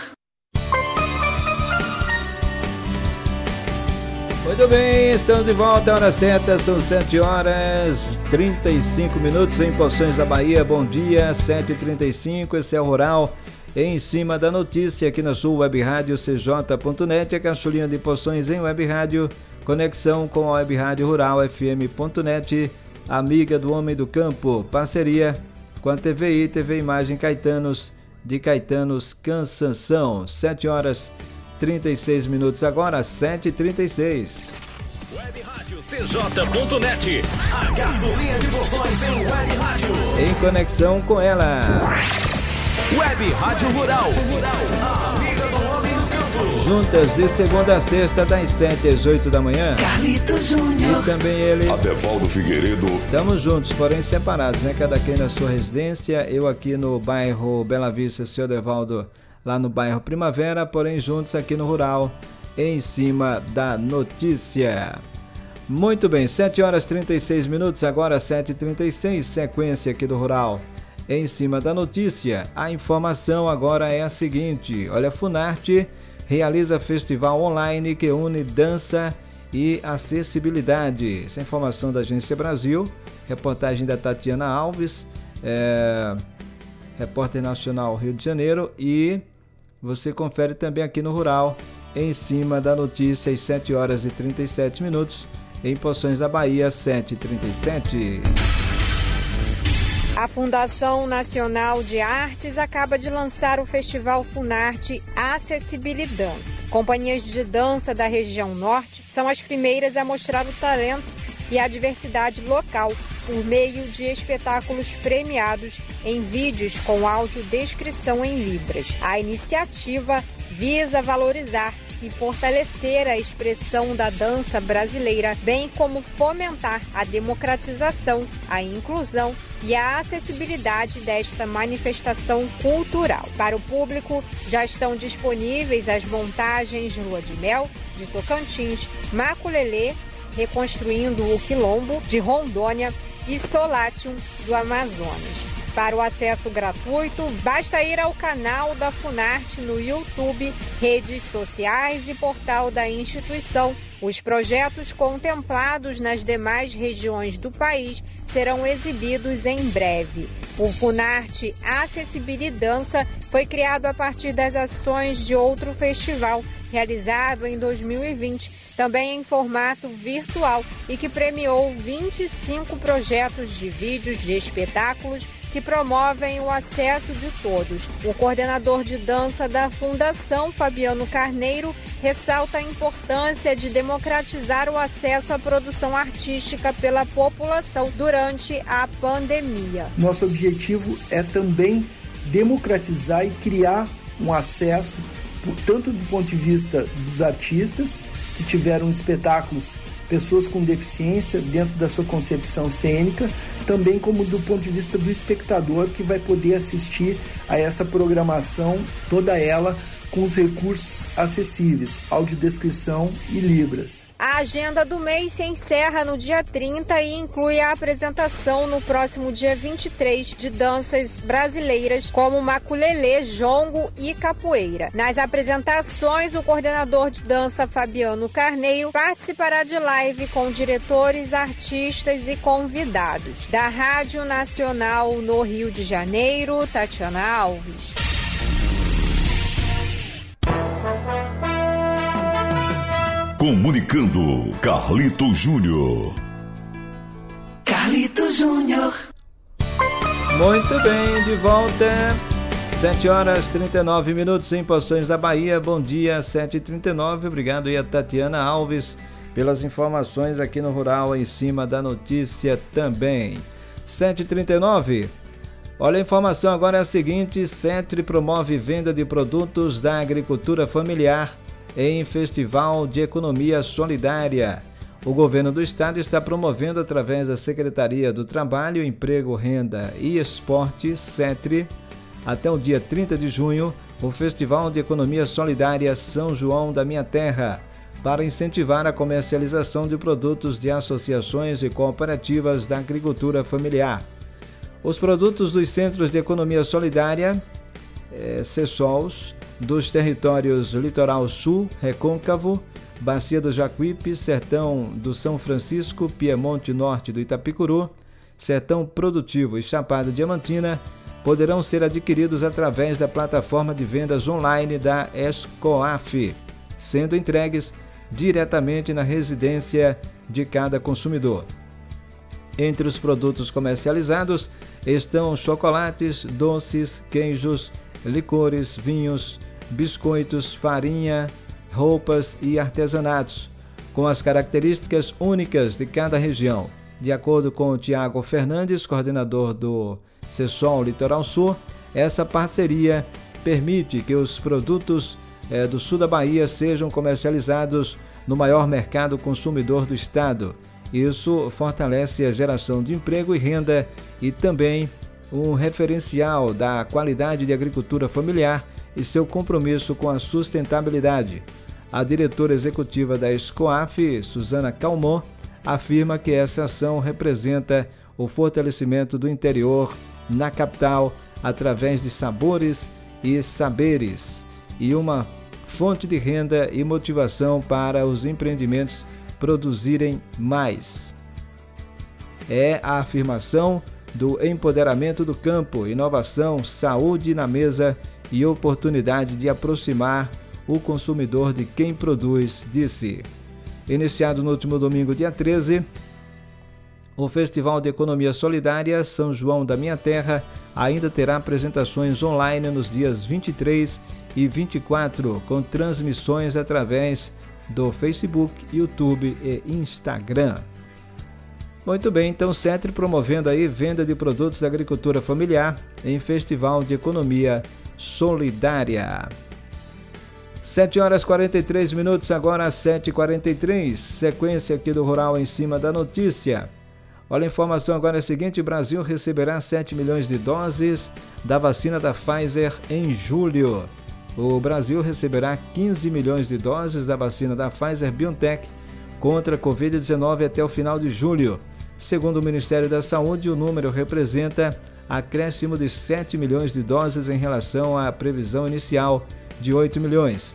Muito bem, estamos de volta, hora certa, são 7 horas 35 minutos em Poções da Bahia. Bom dia, 7h35, esse é o Rural. Em cima da notícia aqui na sua web rádio cj.net, a cacholinha de poções em web rádio, conexão com a web rádio rural fm.net, amiga do homem do campo, parceria com a TVI, TV Imagem Caetanos, de Caetanos Cansanção, 7 horas 36 minutos agora, 7h36. Web Rádio CJ.net, a gasolina de poções em Web Rádio. Em conexão com ela. Web Rádio Rural, do campo. Juntas de segunda a sexta, das 7 às 8 da manhã. Carlito Júnior. E também ele. Adevaldo Figueiredo. Estamos juntos, porém separados, né? Cada quem na sua residência. Eu aqui no bairro Bela Vista, seu Adevaldo lá no bairro Primavera, porém juntos aqui no Rural, em cima da notícia. Muito bem, 7 horas 36 minutos, agora 7h36, sequência aqui do Rural. Em cima da notícia, a informação agora é a seguinte: olha, Funarte realiza festival online que une dança e acessibilidade. Essa é informação da Agência Brasil, reportagem da Tatiana Alves, é, repórter nacional Rio de Janeiro, e você confere também aqui no Rural, em cima da notícia, às 7 horas e 37 minutos, em Poções da Bahia, 7h37. A Fundação Nacional de Artes acaba de lançar o Festival Funarte Acessibilidade. Companhias de dança da região norte são as primeiras a mostrar o talento e a diversidade local por meio de espetáculos premiados em vídeos com audiodescrição em Libras. A iniciativa visa valorizar e fortalecer a expressão da dança brasileira, bem como fomentar a democratização, a inclusão e a acessibilidade desta manifestação cultural. Para o público, já estão disponíveis as montagens Lua de Mel, de Tocantins, Maculelê, Reconstruindo o Quilombo, de Rondônia e Solatium, do Amazonas. Para o acesso gratuito, basta ir ao canal da Funarte no YouTube, redes sociais e portal da instituição. Os projetos contemplados nas demais regiões do país serão exibidos em breve. O Funarte Acessibilidade foi criado a partir das ações de outro festival realizado em 2020, também em formato virtual e que premiou 25 projetos de vídeos de espetáculos que promovem o acesso de todos. O coordenador de dança da Fundação, Fabiano Carneiro, ressalta a importância de democratizar o acesso à produção artística pela população durante a pandemia. Nosso objetivo é também democratizar e criar um acesso, tanto do ponto de vista dos artistas, que tiveram espetáculos pessoas com deficiência dentro da sua concepção cênica, também como do ponto de vista do espectador que vai poder assistir a essa programação, toda ela com os recursos acessíveis, audiodescrição e libras. A agenda do mês se encerra no dia 30 e inclui a apresentação no próximo dia 23 de danças brasileiras como maculelê, jongo e capoeira. Nas apresentações, o coordenador de dança Fabiano Carneiro participará de live com diretores, artistas e convidados. Da Rádio Nacional no Rio de Janeiro, Tatiana Alves. Comunicando, Carlito Júnior. Carlito Júnior. Muito bem, de volta. 7 horas 39 minutos em Poções da Bahia. Bom dia, 7h39. Obrigado aí a Tatiana Alves pelas informações aqui no Rural em cima da notícia também. 7h39. Olha, a informação agora é a seguinte: Cetre promove venda de produtos da agricultura familiar em Festival de Economia Solidária. O governo do estado está promovendo, através da Secretaria do Trabalho, Emprego, Renda e Esporte, CETRE, até o dia 30 de junho, o Festival de Economia Solidária São João da Minha Terra, para incentivar a comercialização de produtos de associações e cooperativas da agricultura familiar. Os produtos dos Centros de Economia Solidária, é, CESOLs, dos territórios Litoral Sul, Recôncavo, Bacia do Jacuípe, Sertão do São Francisco, Piemonte Norte do Itapicuru, Sertão Produtivo e Chapada Diamantina poderão ser adquiridos através da plataforma de vendas online da Escoaf, sendo entregues diretamente na residência de cada consumidor. Entre os produtos comercializados estão chocolates, doces, queijos, licores, vinhos, biscoitos, farinha, roupas e artesanatos, com as características únicas de cada região. De acordo com Tiago Fernandes, coordenador do CESOL Litoral Sul, essa parceria permite que os produtos é, do sul da Bahia sejam comercializados no maior mercado consumidor do estado. Isso fortalece a geração de emprego e renda e também um referencial da qualidade de agricultura familiar e seu compromisso com a sustentabilidade. A diretora executiva da SCOAF, Suzana Calmon, afirma que essa ação representa o fortalecimento do interior na capital através de sabores e saberes e uma fonte de renda e motivação para os empreendimentos produzirem mais. É a afirmação do empoderamento do campo, inovação, saúde na mesa e oportunidade de aproximar o consumidor de quem produz, disse. Iniciado no último domingo, dia 13, o Festival de Economia Solidária São João da Minha Terra ainda terá apresentações online nos dias 23 e 24, com transmissões através do Facebook, YouTube e Instagram. Muito bem, então CETRE promovendo aí venda de produtos da agricultura familiar em Festival de Economia Solidária. 7 horas 43 minutos, agora 7h43. Sequência aqui do Rural em cima da notícia. Olha a informação agora é a seguinte: Brasil receberá 7 milhões de doses da vacina da Pfizer em julho. O Brasil receberá 15 milhões de doses da vacina da Pfizer BioNTech contra a Covid-19 até o final de julho. Segundo o Ministério da Saúde, o número representa acréscimo de 7 milhões de doses em relação à previsão inicial de 8 milhões.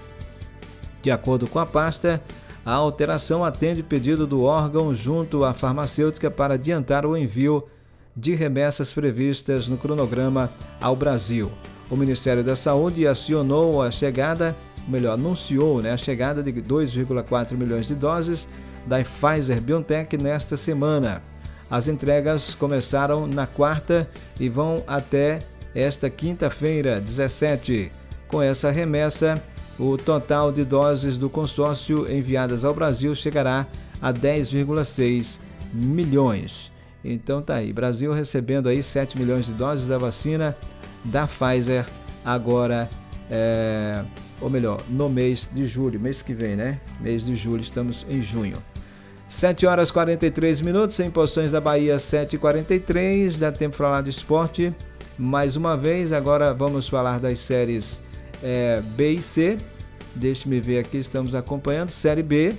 De acordo com a pasta, a alteração atende pedido do órgão junto à farmacêutica para adiantar o envio de remessas previstas no cronograma ao Brasil. O Ministério da Saúde acionou a chegada, melhor, anunciou né, a chegada de 2,4 milhões de doses da Pfizer BioNTech nesta semana. As entregas começaram na quarta e vão até esta quinta-feira, 17. Com essa remessa, o total de doses do consórcio enviadas ao Brasil chegará a 10,6 milhões. Então tá aí, Brasil recebendo aí 7 milhões de doses da vacina da Pfizer agora, é, ou melhor, no mês de julho, mês que vem, né? Mês de julho, estamos em junho. 7 horas 43 minutos, em Poções da Bahia, 7h43. Dá tempo para falar de esporte mais uma vez. Agora vamos falar das séries é, B e C. Deixe-me ver aqui, estamos acompanhando. Série B.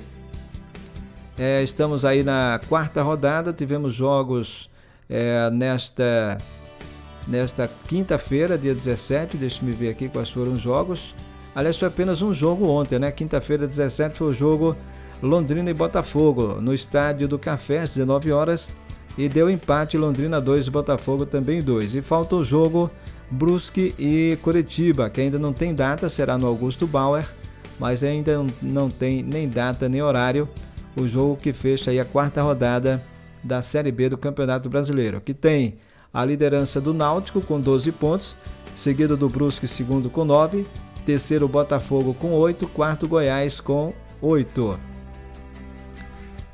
É, estamos aí na quarta rodada. Tivemos jogos é, nesta, nesta quinta-feira, dia 17. Deixe-me ver aqui quais foram os jogos. Aliás, foi apenas um jogo ontem, né? Quinta-feira, 17, foi o jogo Londrina e Botafogo, no estádio do Café, às 19 horas. E deu empate Londrina 2, Botafogo também 2. E falta o jogo Brusque e Curitiba, que ainda não tem data, será no Augusto Bauer, mas ainda não tem nem data nem horário. O jogo que fecha aí a quarta rodada da Série B do Campeonato Brasileiro, que tem a liderança do Náutico com 12 pontos, seguido do Brusque segundo com 9, terceiro Botafogo com 8, quarto Goiás com 8.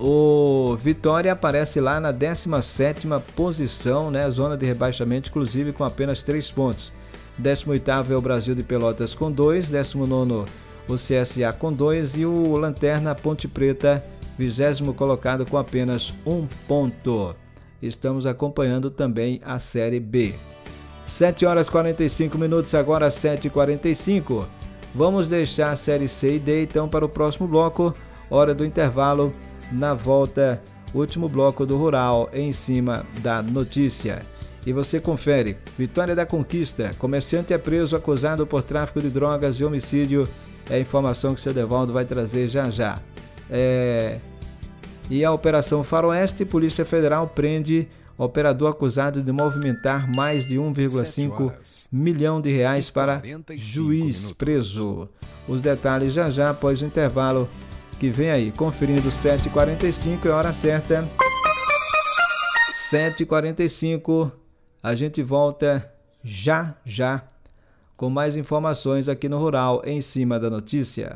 O Vitória aparece lá na 17ª posição, né, zona de rebaixamento, inclusive com apenas 3 pontos. 18º é o Brasil de Pelotas com 2, 19º o CSA com 2 e o Lanterna Ponte Preta, 20 colocado com apenas 1 um ponto. Estamos acompanhando também a Série B. 7 horas 45 minutos, agora 7h45. Vamos deixar a Série C e D então para o próximo bloco, hora do intervalo. Na volta, último bloco do Rural em cima da notícia. E você confere: Vitória da Conquista. Comerciante é preso acusado por tráfico de drogas e homicídio. É a informação que o seu Devaldo vai trazer já já. É... E a Operação Faroeste, Polícia Federal prende operador acusado de movimentar mais de 1,5 milhão de reais para juiz minutos. preso. Os detalhes já já após o intervalo que vem aí. Conferindo 7h45 é hora certa. 7h45. A gente volta já já com mais informações aqui no Rural em cima da notícia.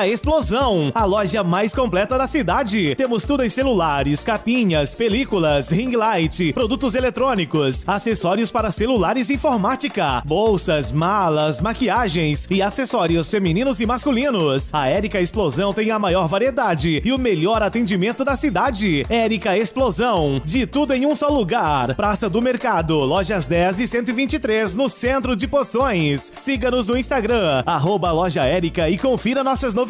Érica Explosão, a loja mais completa da cidade. Temos tudo em celulares, capinhas, películas, ring light, produtos eletrônicos, acessórios para celulares e informática, bolsas, malas, maquiagens e acessórios femininos e masculinos. A Érica Explosão tem a maior variedade e o melhor atendimento da cidade. Érica Explosão, de tudo em um só lugar. Praça do Mercado, lojas 10 e 123, no centro de Poções. Siga-nos no Instagram, arroba loja Érica e confira nossas novidades.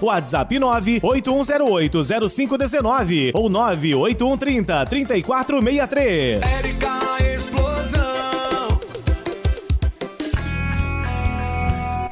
WhatsApp 981080519 ou 981303463. Érica Explosão.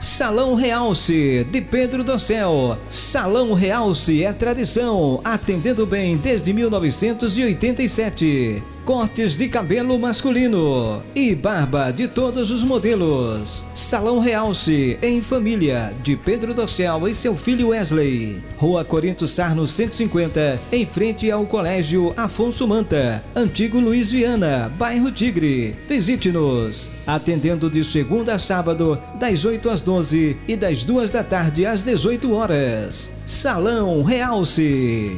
Salão Realce, de Pedro do Céu. Salão Realce é tradição, atendendo bem desde 1987 cortes de cabelo masculino e barba de todos os modelos. Salão Realce, em família, de Pedro Dossel e seu filho Wesley. Rua Corinto Sarno 150, em frente ao Colégio Afonso Manta, Antigo Luiz Viana, bairro Tigre. Visite-nos. Atendendo de segunda a sábado, das 8 às 12 e das 2 da tarde às 18 horas. Salão Realce.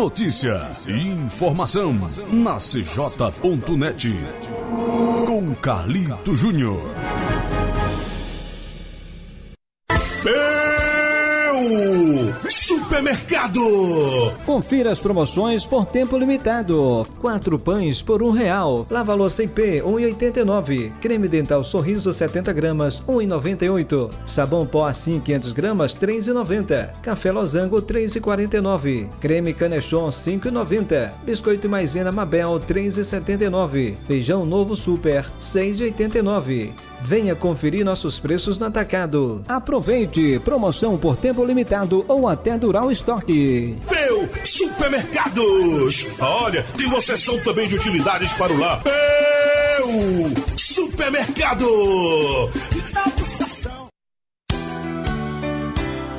Notícia e informação na CJ.net. Com Carlito Júnior. Supermercado. Confira as promoções por tempo limitado. Quatro pães por um real. Lava louça IP 1,89. Creme dental Sorriso 70 gramas 1,98. Sabão pó assim 500 gramas 3,90. Café Losango 3,49. Creme Canechon 5,90. Biscoito Maisena Mabel 3,79. Feijão Novo Super 6,89. Venha conferir nossos preços no atacado. Aproveite! Promoção por tempo limitado ou até durar o estoque. Meu Supermercados! Olha, tem uma seção também de utilidades para o lar. Meu Supermercado!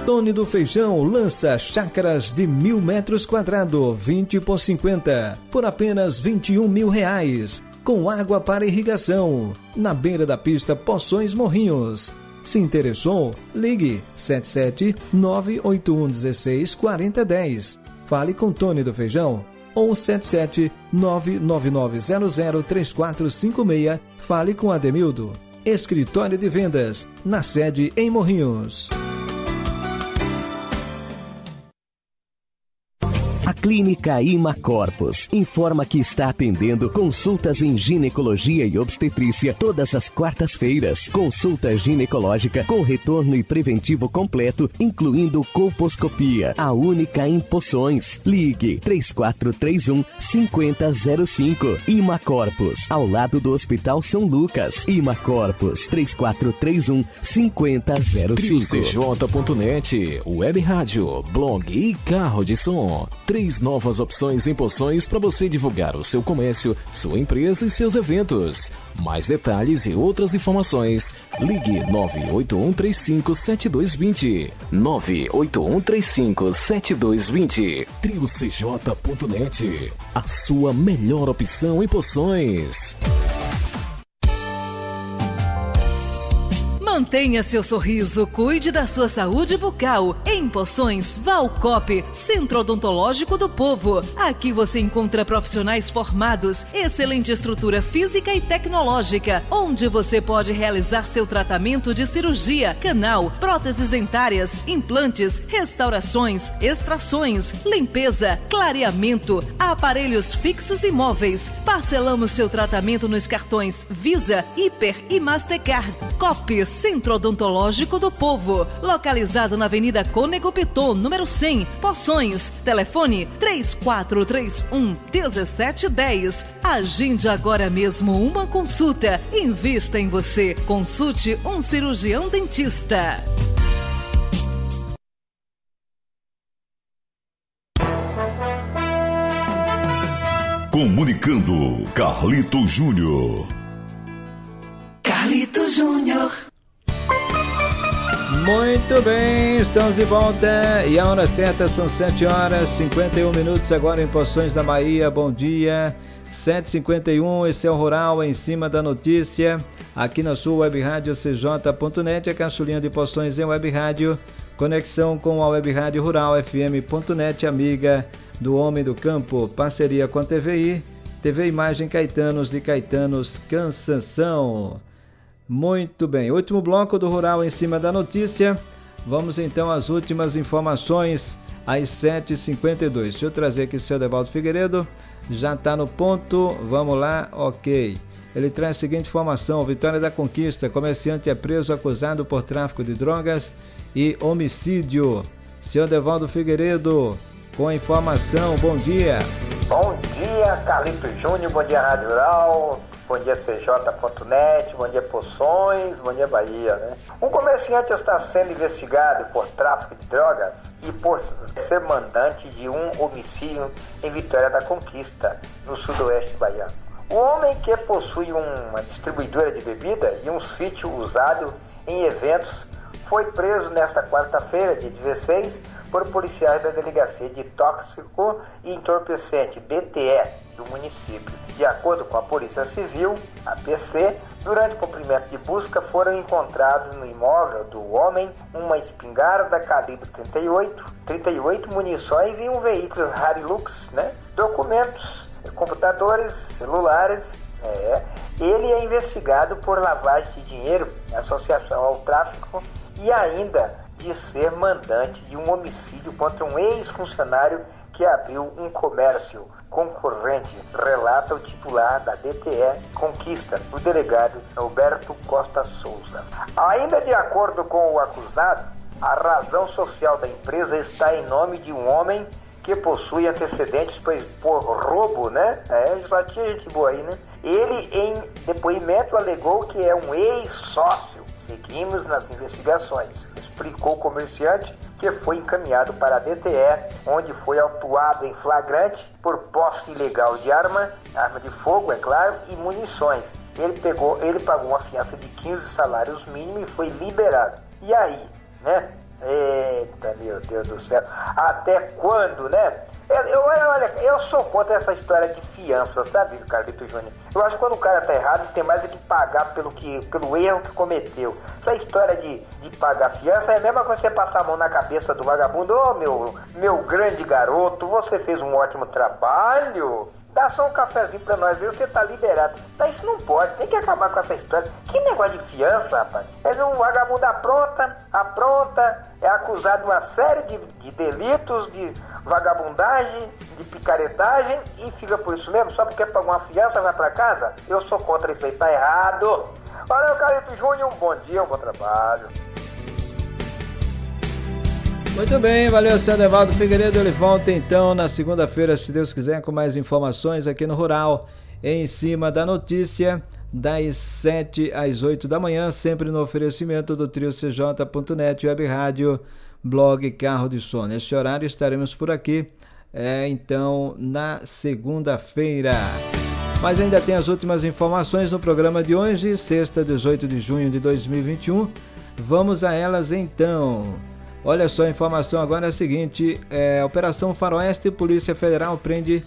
Tony do Feijão lança chácaras de mil metros quadrados, 20 por 50, por apenas 21 mil reais com água para irrigação, na beira da pista Poções Morrinhos. Se interessou? Ligue 77 981 16 4010. Fale com Tony do Feijão ou 77 99900 3456. Fale com Ademildo. Escritório de Vendas, na sede em Morrinhos. Clínica Ima Corpus informa que está atendendo consultas em ginecologia e obstetrícia todas as quartas-feiras. Consulta ginecológica com retorno e preventivo completo, incluindo colposcopia, a única em Poções. Ligue 3431 5005. Ima Corpus, ao lado do Hospital São Lucas. Ima Corpus 3431 5005. CJ.net, Web Rádio, blog e carro de som. 3 Três novas opções em poções para você divulgar o seu comércio, sua empresa e seus eventos. Mais detalhes e outras informações, ligue 981357220. 981357220. TrioCJ.net, a sua melhor opção em poções. Mantenha seu sorriso, cuide da sua saúde bucal. Em Poções, Valcop, Centro Odontológico do Povo. Aqui você encontra profissionais formados, excelente estrutura física e tecnológica, onde você pode realizar seu tratamento de cirurgia, canal, próteses dentárias, implantes, restaurações, extrações, limpeza, clareamento, aparelhos fixos e móveis. Parcelamos seu tratamento nos cartões Visa, Hiper e Mastercard. Copes Centro Odontológico do Povo, localizado na Avenida Cônego Piton, número 100, Poções. Telefone 3431 1710. Agende agora mesmo uma consulta. Invista em você. Consulte um cirurgião dentista. Comunicando Carlito Júnior. Muito bem, estamos de volta e a hora certa são 7 horas 51 minutos agora em Poções da Bahia. Bom dia, 7h51, esse é o Rural em cima da notícia. Aqui na sua web rádio cj.net, a caçulinha de Poções em web rádio. Conexão com a web rádio rural fm.net, amiga do Homem do Campo. Parceria com a TVI, TV Imagem Caetanos e Caetanos Cansanção. Muito bem, último bloco do Rural em cima da notícia. Vamos então às últimas informações às 7h52. Deixa eu trazer aqui o seu Devaldo Figueiredo. Já está no ponto, vamos lá, ok. Ele traz a seguinte informação: Vitória da Conquista, comerciante é preso acusado por tráfico de drogas e homicídio. Senhor Devaldo Figueiredo, com a informação, bom dia. Bom dia, Carlito Júnior, bom dia Rádio Rural, bom dia CJ.net, bom dia Poções, bom dia Bahia. Né? Um comerciante está sendo investigado por tráfico de drogas e por ser mandante de um homicídio em Vitória da Conquista, no sudoeste baiano. O homem que possui uma distribuidora de bebida e um sítio usado em eventos foi preso nesta quarta-feira, dia 16, por policiais da Delegacia de Tóxico e Entorpecente, DTE, do município. De acordo com a Polícia Civil, a PC, durante o cumprimento de busca foram encontrados no imóvel do homem uma espingarda calibre 38, 38 munições e um veículo Hilux, né? documentos, computadores, celulares. É. Ele é investigado por lavagem de dinheiro, associação ao tráfico e ainda de ser mandante de um homicídio contra um ex-funcionário que abriu um comércio concorrente, relata o titular da DTE Conquista, o delegado Alberto Costa Souza. Ainda de acordo com o acusado, a razão social da empresa está em nome de um homem que possui antecedentes por, por roubo, né? É, já tinha gente boa aí, né? Ele, em depoimento, alegou que é um ex-sócio. Seguimos nas investigações. Explicou o comerciante que foi encaminhado para a DTE, onde foi autuado em flagrante por posse ilegal de arma, arma de fogo, é claro, e munições. Ele pegou, ele pagou uma fiança de 15 salários mínimos e foi liberado. E aí, né? Eita, meu Deus do céu. Até quando, né? Eu, olha, eu sou contra essa história de fiança, sabe, Carlito Júnior? Eu acho que quando o cara tá errado, tem mais é que pagar pelo, que, pelo erro que cometeu. Essa história de, de pagar fiança é a mesma coisa que você passar a mão na cabeça do vagabundo. Ô, oh, meu, meu grande garoto, você fez um ótimo trabalho. Dá só um cafezinho pra nós, viu? Você tá liberado. Mas isso não pode, tem que acabar com essa história. Que negócio de fiança, rapaz? É um vagabundo apronta, apronta, é acusado de uma série de, de delitos, de vagabundagem, de picaretagem e fica por isso mesmo, só porque pagou uma fiança vai para casa? Eu sou contra isso aí, tá errado. Valeu, Carlito Júnior, um bom dia, um bom trabalho. Muito bem, valeu, seu Evaldo Figueiredo. Ele volta então na segunda-feira, se Deus quiser, com mais informações aqui no Rural, em cima da notícia, das 7 às 8 da manhã, sempre no oferecimento do trio CJ.net, Web Rádio, blog Carro de Som. Neste horário estaremos por aqui, é, então, na segunda-feira. Mas ainda tem as últimas informações no programa de hoje, sexta, 18 de junho de 2021. Vamos a elas então. Olha só, a informação agora é a seguinte: é, Operação Faroeste, Polícia Federal prende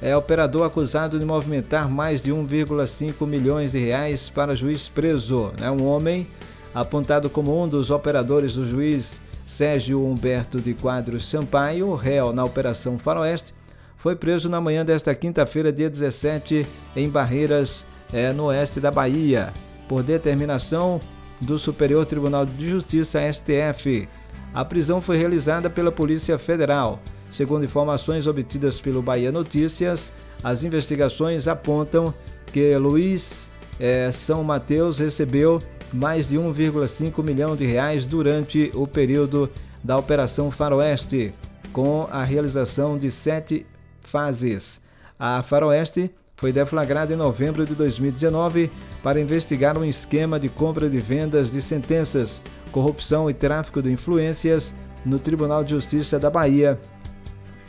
é, operador acusado de movimentar mais de 1,5 milhões de reais para juiz preso. Né? Um homem apontado como um dos operadores do juiz Sérgio Humberto de Quadros Sampaio, réu na Operação Faroeste, foi preso na manhã desta quinta-feira, dia 17, em Barreiras, é, no oeste da Bahia, por determinação do Superior Tribunal de Justiça, STF. A prisão foi realizada pela Polícia Federal. Segundo informações obtidas pelo Bahia Notícias, as investigações apontam que Luiz é, São Mateus recebeu mais de 1,5 milhão de reais durante o período da Operação Faroeste, com a realização de sete fases. A Faroeste foi deflagrada em novembro de 2019 para investigar um esquema de compra de vendas de sentenças corrupção e tráfico de influências no Tribunal de Justiça da Bahia,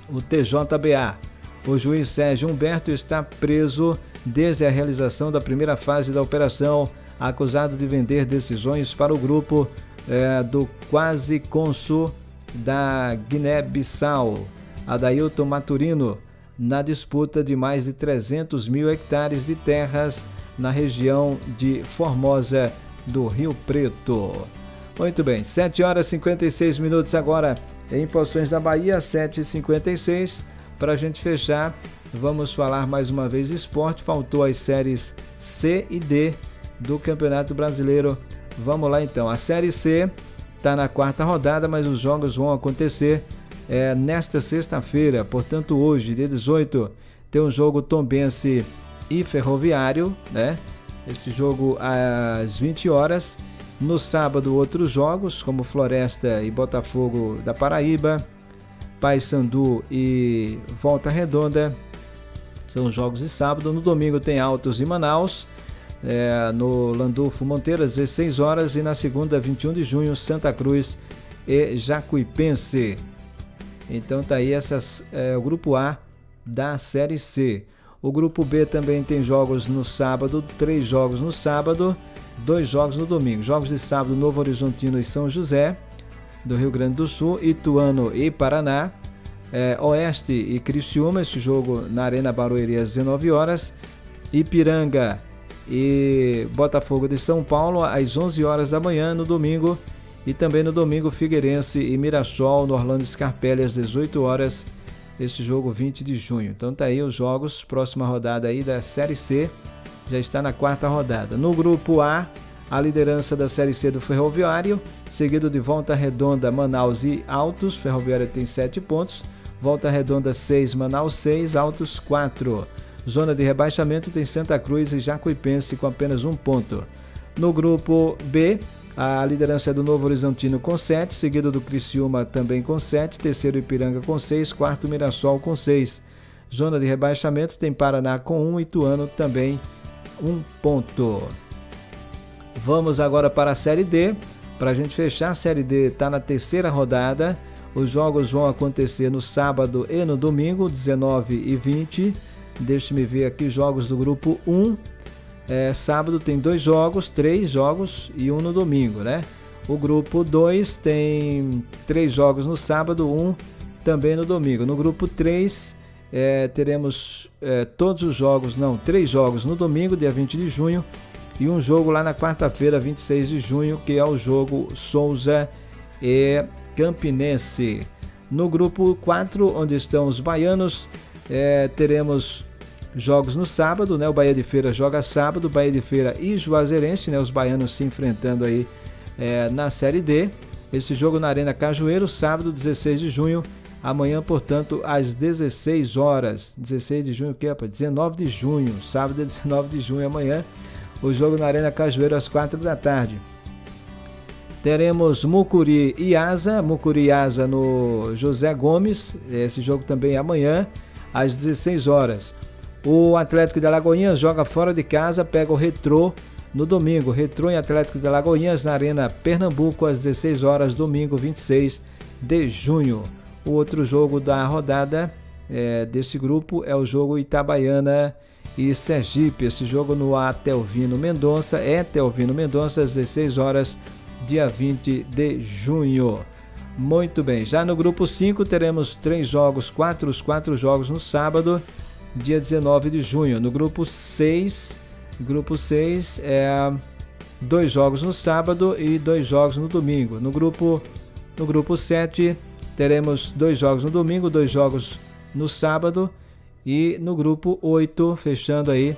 o TJBA. O juiz Sérgio Humberto está preso desde a realização da primeira fase da operação, acusado de vender decisões para o grupo é, do quase consul da Guiné-Bissau, Adailton Maturino, na disputa de mais de 300 mil hectares de terras na região de Formosa do Rio Preto. Muito bem, 7 horas e 56 minutos agora em Poções da Bahia, 7h56. Para a gente fechar, vamos falar mais uma vez de esporte. Faltou as séries C e D do Campeonato Brasileiro. Vamos lá então. A Série C está na quarta rodada, mas os jogos vão acontecer é, nesta sexta-feira. Portanto, hoje, dia 18, tem um jogo Tombense e Ferroviário, né? Esse jogo às 20 horas. No sábado, outros jogos, como Floresta e Botafogo da Paraíba, Paysandu e Volta Redonda, são jogos de sábado. No domingo tem Altos e Manaus, é, no Landulfo Monteiro, às 16 horas. E na segunda, 21 de junho, Santa Cruz e Jacuipense. Então tá aí essas, é, o grupo A da Série C. O grupo B também tem jogos no sábado, três jogos no sábado dois jogos no domingo. Jogos de sábado, Novo Horizontino e São José, do Rio Grande do Sul, Ituano e Paraná. É, Oeste e Criciúma, este jogo na Arena Barueri às 19 horas. Ipiranga e Botafogo de São Paulo às 11 horas da manhã no domingo. E também no domingo, Figueirense e Mirassol no Orlando Scarpelli às 18 horas. Esse jogo 20 de junho. Então tá aí os jogos, próxima rodada aí da Série C já está na quarta rodada. No grupo A, a liderança da Série C do Ferroviário, seguido de Volta Redonda, Manaus e Altos. Ferroviário tem 7 pontos. Volta Redonda 6, Manaus 6, Altos 4. Zona de rebaixamento tem Santa Cruz e Jacuipense com apenas um ponto. No grupo B, A liderança é do Novo Horizontino com 7, seguido do Criciúma também com 7, terceiro Ipiranga com 6, quarto Mirassol com 6. Zona de rebaixamento tem Paraná com 1 um, Ituano também 1 um ponto. Vamos agora para a Série D. Para a gente fechar, a Série D está na terceira rodada. Os jogos vão acontecer no sábado e no domingo, 19 e 20. Deixe-me ver aqui jogos do grupo 1. É, sábado tem dois jogos, três jogos e um no domingo, né? O grupo 2 tem três jogos no sábado, um também no domingo. No grupo 3 é, teremos é, todos os jogos, não, três jogos no domingo, dia 20 de junho, e um jogo lá na quarta-feira, 26 de junho, que é o jogo Souza e Campinense. No grupo 4, onde estão os baianos, é, teremos jogos no sábado, né? O Bahia de Feira joga sábado, Bahia de Feira e Juazeirense, né? Os baianos se enfrentando aí é, na Série D. Esse jogo na Arena Cajueiro, sábado, 16 de junho. Amanhã, portanto, às 16 horas. 16 de junho, o que, rapaz? 19 de junho. Sábado, 19 de junho, amanhã. O jogo na Arena Cajueiro às 4 da tarde. Teremos Mucuri e Asa, Mucuri e Asa no José Gomes. Esse jogo também é amanhã, às 16 horas. O Atlético de Alagoinhas joga fora de casa, pega o Retrô no domingo. Retrô em Atlético de Alagoinhas na Arena Pernambuco às 16 horas, domingo 26 de junho. O outro jogo da rodada é, desse grupo é o jogo Itabaiana e Sergipe. Esse jogo no Atelvino Mendonça é Telvino Mendonça às 16 horas, dia 20 de junho. Muito bem, já no grupo 5 teremos três jogos, quatro, os quatro jogos no sábado dia 19 de junho. No grupo 6, grupo 6 é dois jogos no sábado e dois jogos no domingo. No grupo no grupo 7 teremos dois jogos no domingo, dois jogos no sábado e no grupo 8, fechando aí,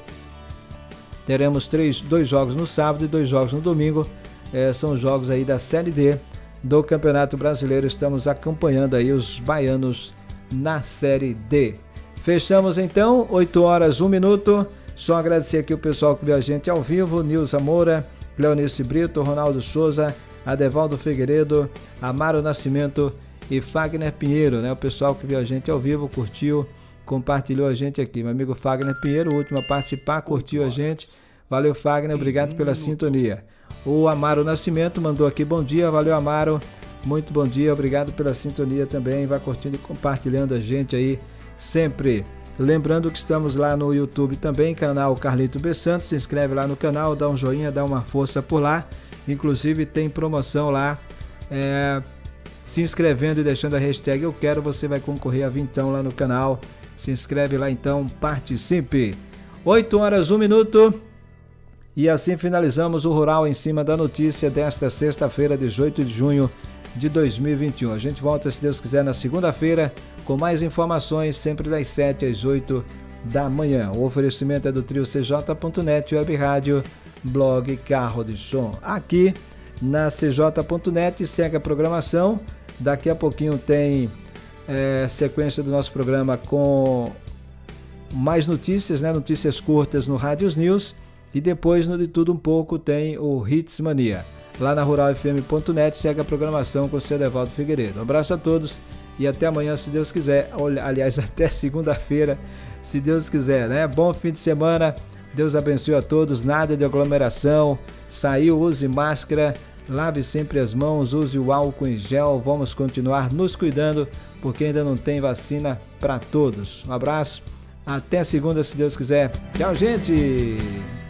teremos três, dois jogos no sábado e dois jogos no domingo. É, são jogos aí da Série D do Campeonato Brasileiro. Estamos acompanhando aí os baianos na Série D. Fechamos então, 8 horas, 1 minuto. Só agradecer aqui o pessoal que viu a gente ao vivo: Nilza Moura, Cleonice Brito, Ronaldo Souza, Adevaldo Figueiredo, Amaro Nascimento e Fagner Pinheiro, né? O pessoal que viu a gente ao vivo, curtiu, compartilhou a gente aqui. Meu amigo Fagner Pinheiro, o último a participar, curtiu a gente. Valeu, Fagner, obrigado pela sintonia. O Amaro Nascimento mandou aqui bom dia, valeu, Amaro. Muito bom dia, obrigado pela sintonia também. Vai curtindo e compartilhando a gente aí sempre. Lembrando que estamos lá no YouTube também, canal Carlito B Santos. Se inscreve lá no canal, dá um joinha, dá uma força por lá. Inclusive tem promoção lá. É, se inscrevendo e deixando a hashtag Eu Quero, você vai concorrer a vintão lá no canal. Se inscreve lá então, participe. 8 horas, 1 minuto. E assim finalizamos o Rural em cima da notícia desta sexta-feira, 18 de junho de 2021. A gente volta, se Deus quiser, na segunda-feira com mais informações, sempre das 7 às 8 da manhã. O oferecimento é do trio CJ.net, Web Rádio, blog Carro de Som. Aqui na CJ.net segue a programação. Daqui a pouquinho tem é, sequência do nosso programa com mais notícias, né? notícias curtas no Rádios News. E depois, no De Tudo Um Pouco, tem o Hits Mania. Lá na ruralfm.net segue a programação com o Cedevaldo Figueiredo. Um abraço a todos e até amanhã, se Deus quiser. Aliás, até segunda-feira, se Deus quiser, né? Bom fim de semana. Deus abençoe a todos. Nada de aglomeração. Saiu, use máscara. Lave sempre as mãos, use o álcool em gel. Vamos continuar nos cuidando, porque ainda não tem vacina para todos. Um abraço. Até segunda, se Deus quiser. Tchau, gente!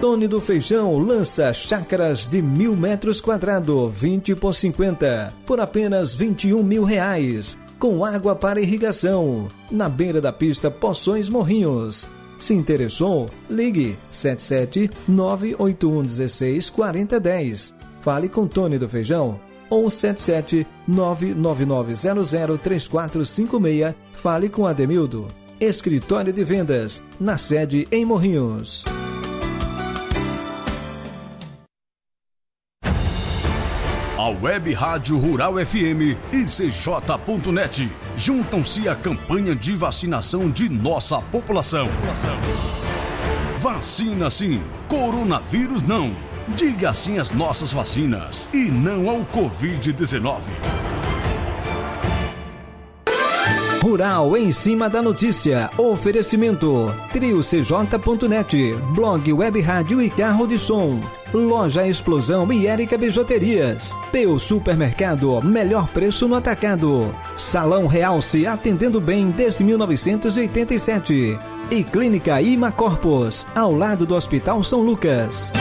Tony do Feijão lança chácaras de mil metros quadrados, 20 por 50, por apenas 21 mil reais, com água para irrigação, na beira da pista Poções Morrinhos. Se interessou? Ligue 77 981 16 4010. Fale com Tony do Feijão ou 77 99900 3456. Fale com Ademildo. Escritório de Vendas, na sede em Morrinhos. Web Rádio Rural FM e CJ.net juntam-se à campanha de vacinação de nossa população. população. Vacina sim, coronavírus não. Diga sim às nossas vacinas e não ao Covid-19. Rural em cima da notícia. Oferecimento: triocj.net, blog web rádio e carro de som. Loja Explosão e Érica Bijuterias. Peu Supermercado, melhor preço no atacado. Salão Real se atendendo bem desde 1987. E Clínica Ima Corpus, ao lado do Hospital São Lucas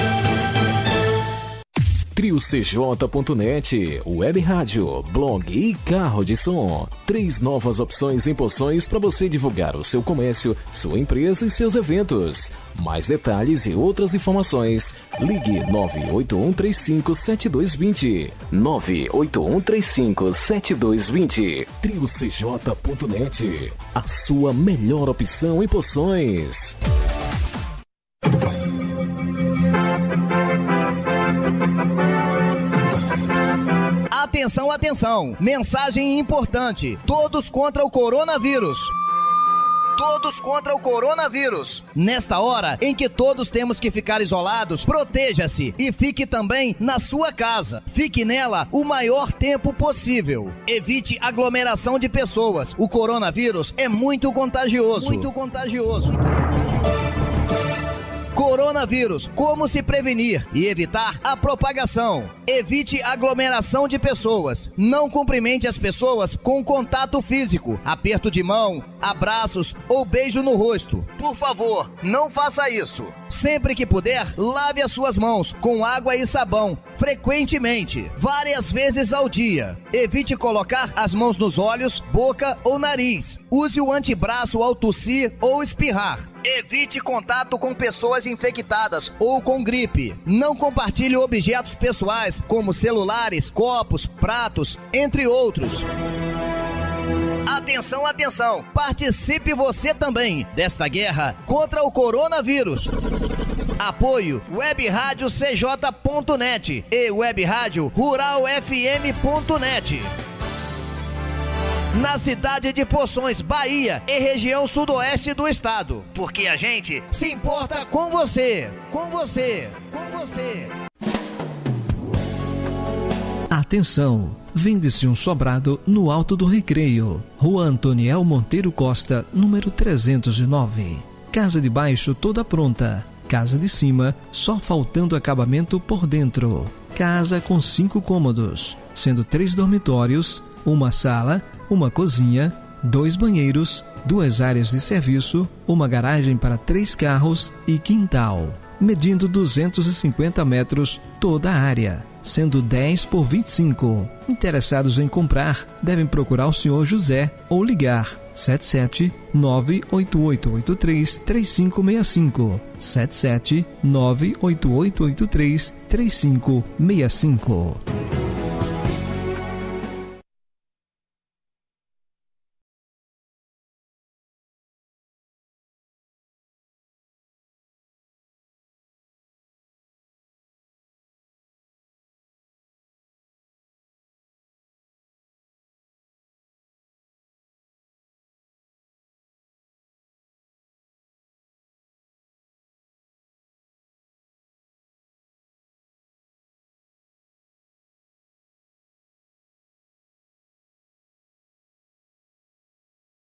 triocj.net, web rádio, blog e carro de som. Três novas opções em poções para você divulgar o seu comércio, sua empresa e seus eventos. Mais detalhes e outras informações, ligue 981357220. 981357220. triocj.net, a sua melhor opção em poções. Atenção, atenção! Mensagem importante: todos contra o coronavírus todos contra o coronavírus. Nesta hora em que todos temos que ficar isolados, proteja-se e fique também na sua casa. Fique nela o maior tempo possível. Evite aglomeração de pessoas. O coronavírus é muito contagioso. Muito contagioso. Coronavírus. Como se prevenir e evitar a propagação. Evite aglomeração de pessoas. Não cumprimente as pessoas com contato físico, aperto de mão, abraços ou beijo no rosto. Por favor, não faça isso. Sempre que puder, lave as suas mãos com água e sabão, frequentemente, várias vezes ao dia. Evite colocar as mãos nos olhos, boca ou nariz. Use o antebraço ao tossir ou espirrar. Evite contato com pessoas infectadas ou com gripe. Não compartilhe objetos pessoais como celulares, copos, pratos, entre outros. Atenção, atenção! Participe você também desta guerra contra o coronavírus. Apoio Web Rádio CJ.net e Web Rural FM.net. Na cidade de Poções, Bahia e região sudoeste do estado. Porque a gente se importa com você, com você, com você. Atenção! Vende-se um sobrado no Alto do Recreio. Rua Antoniel Monteiro Costa, número 309. Casa de baixo toda pronta. Casa de cima, só faltando acabamento por dentro. Casa com cinco cômodos, sendo três dormitórios, uma sala, uma cozinha, dois banheiros, duas áreas de serviço, uma garagem para três carros e quintal, medindo 250 metros toda a área sendo 10 por 25. Interessados em comprar, devem procurar o senhor José ou ligar 77 98883 3565 77 98883 3565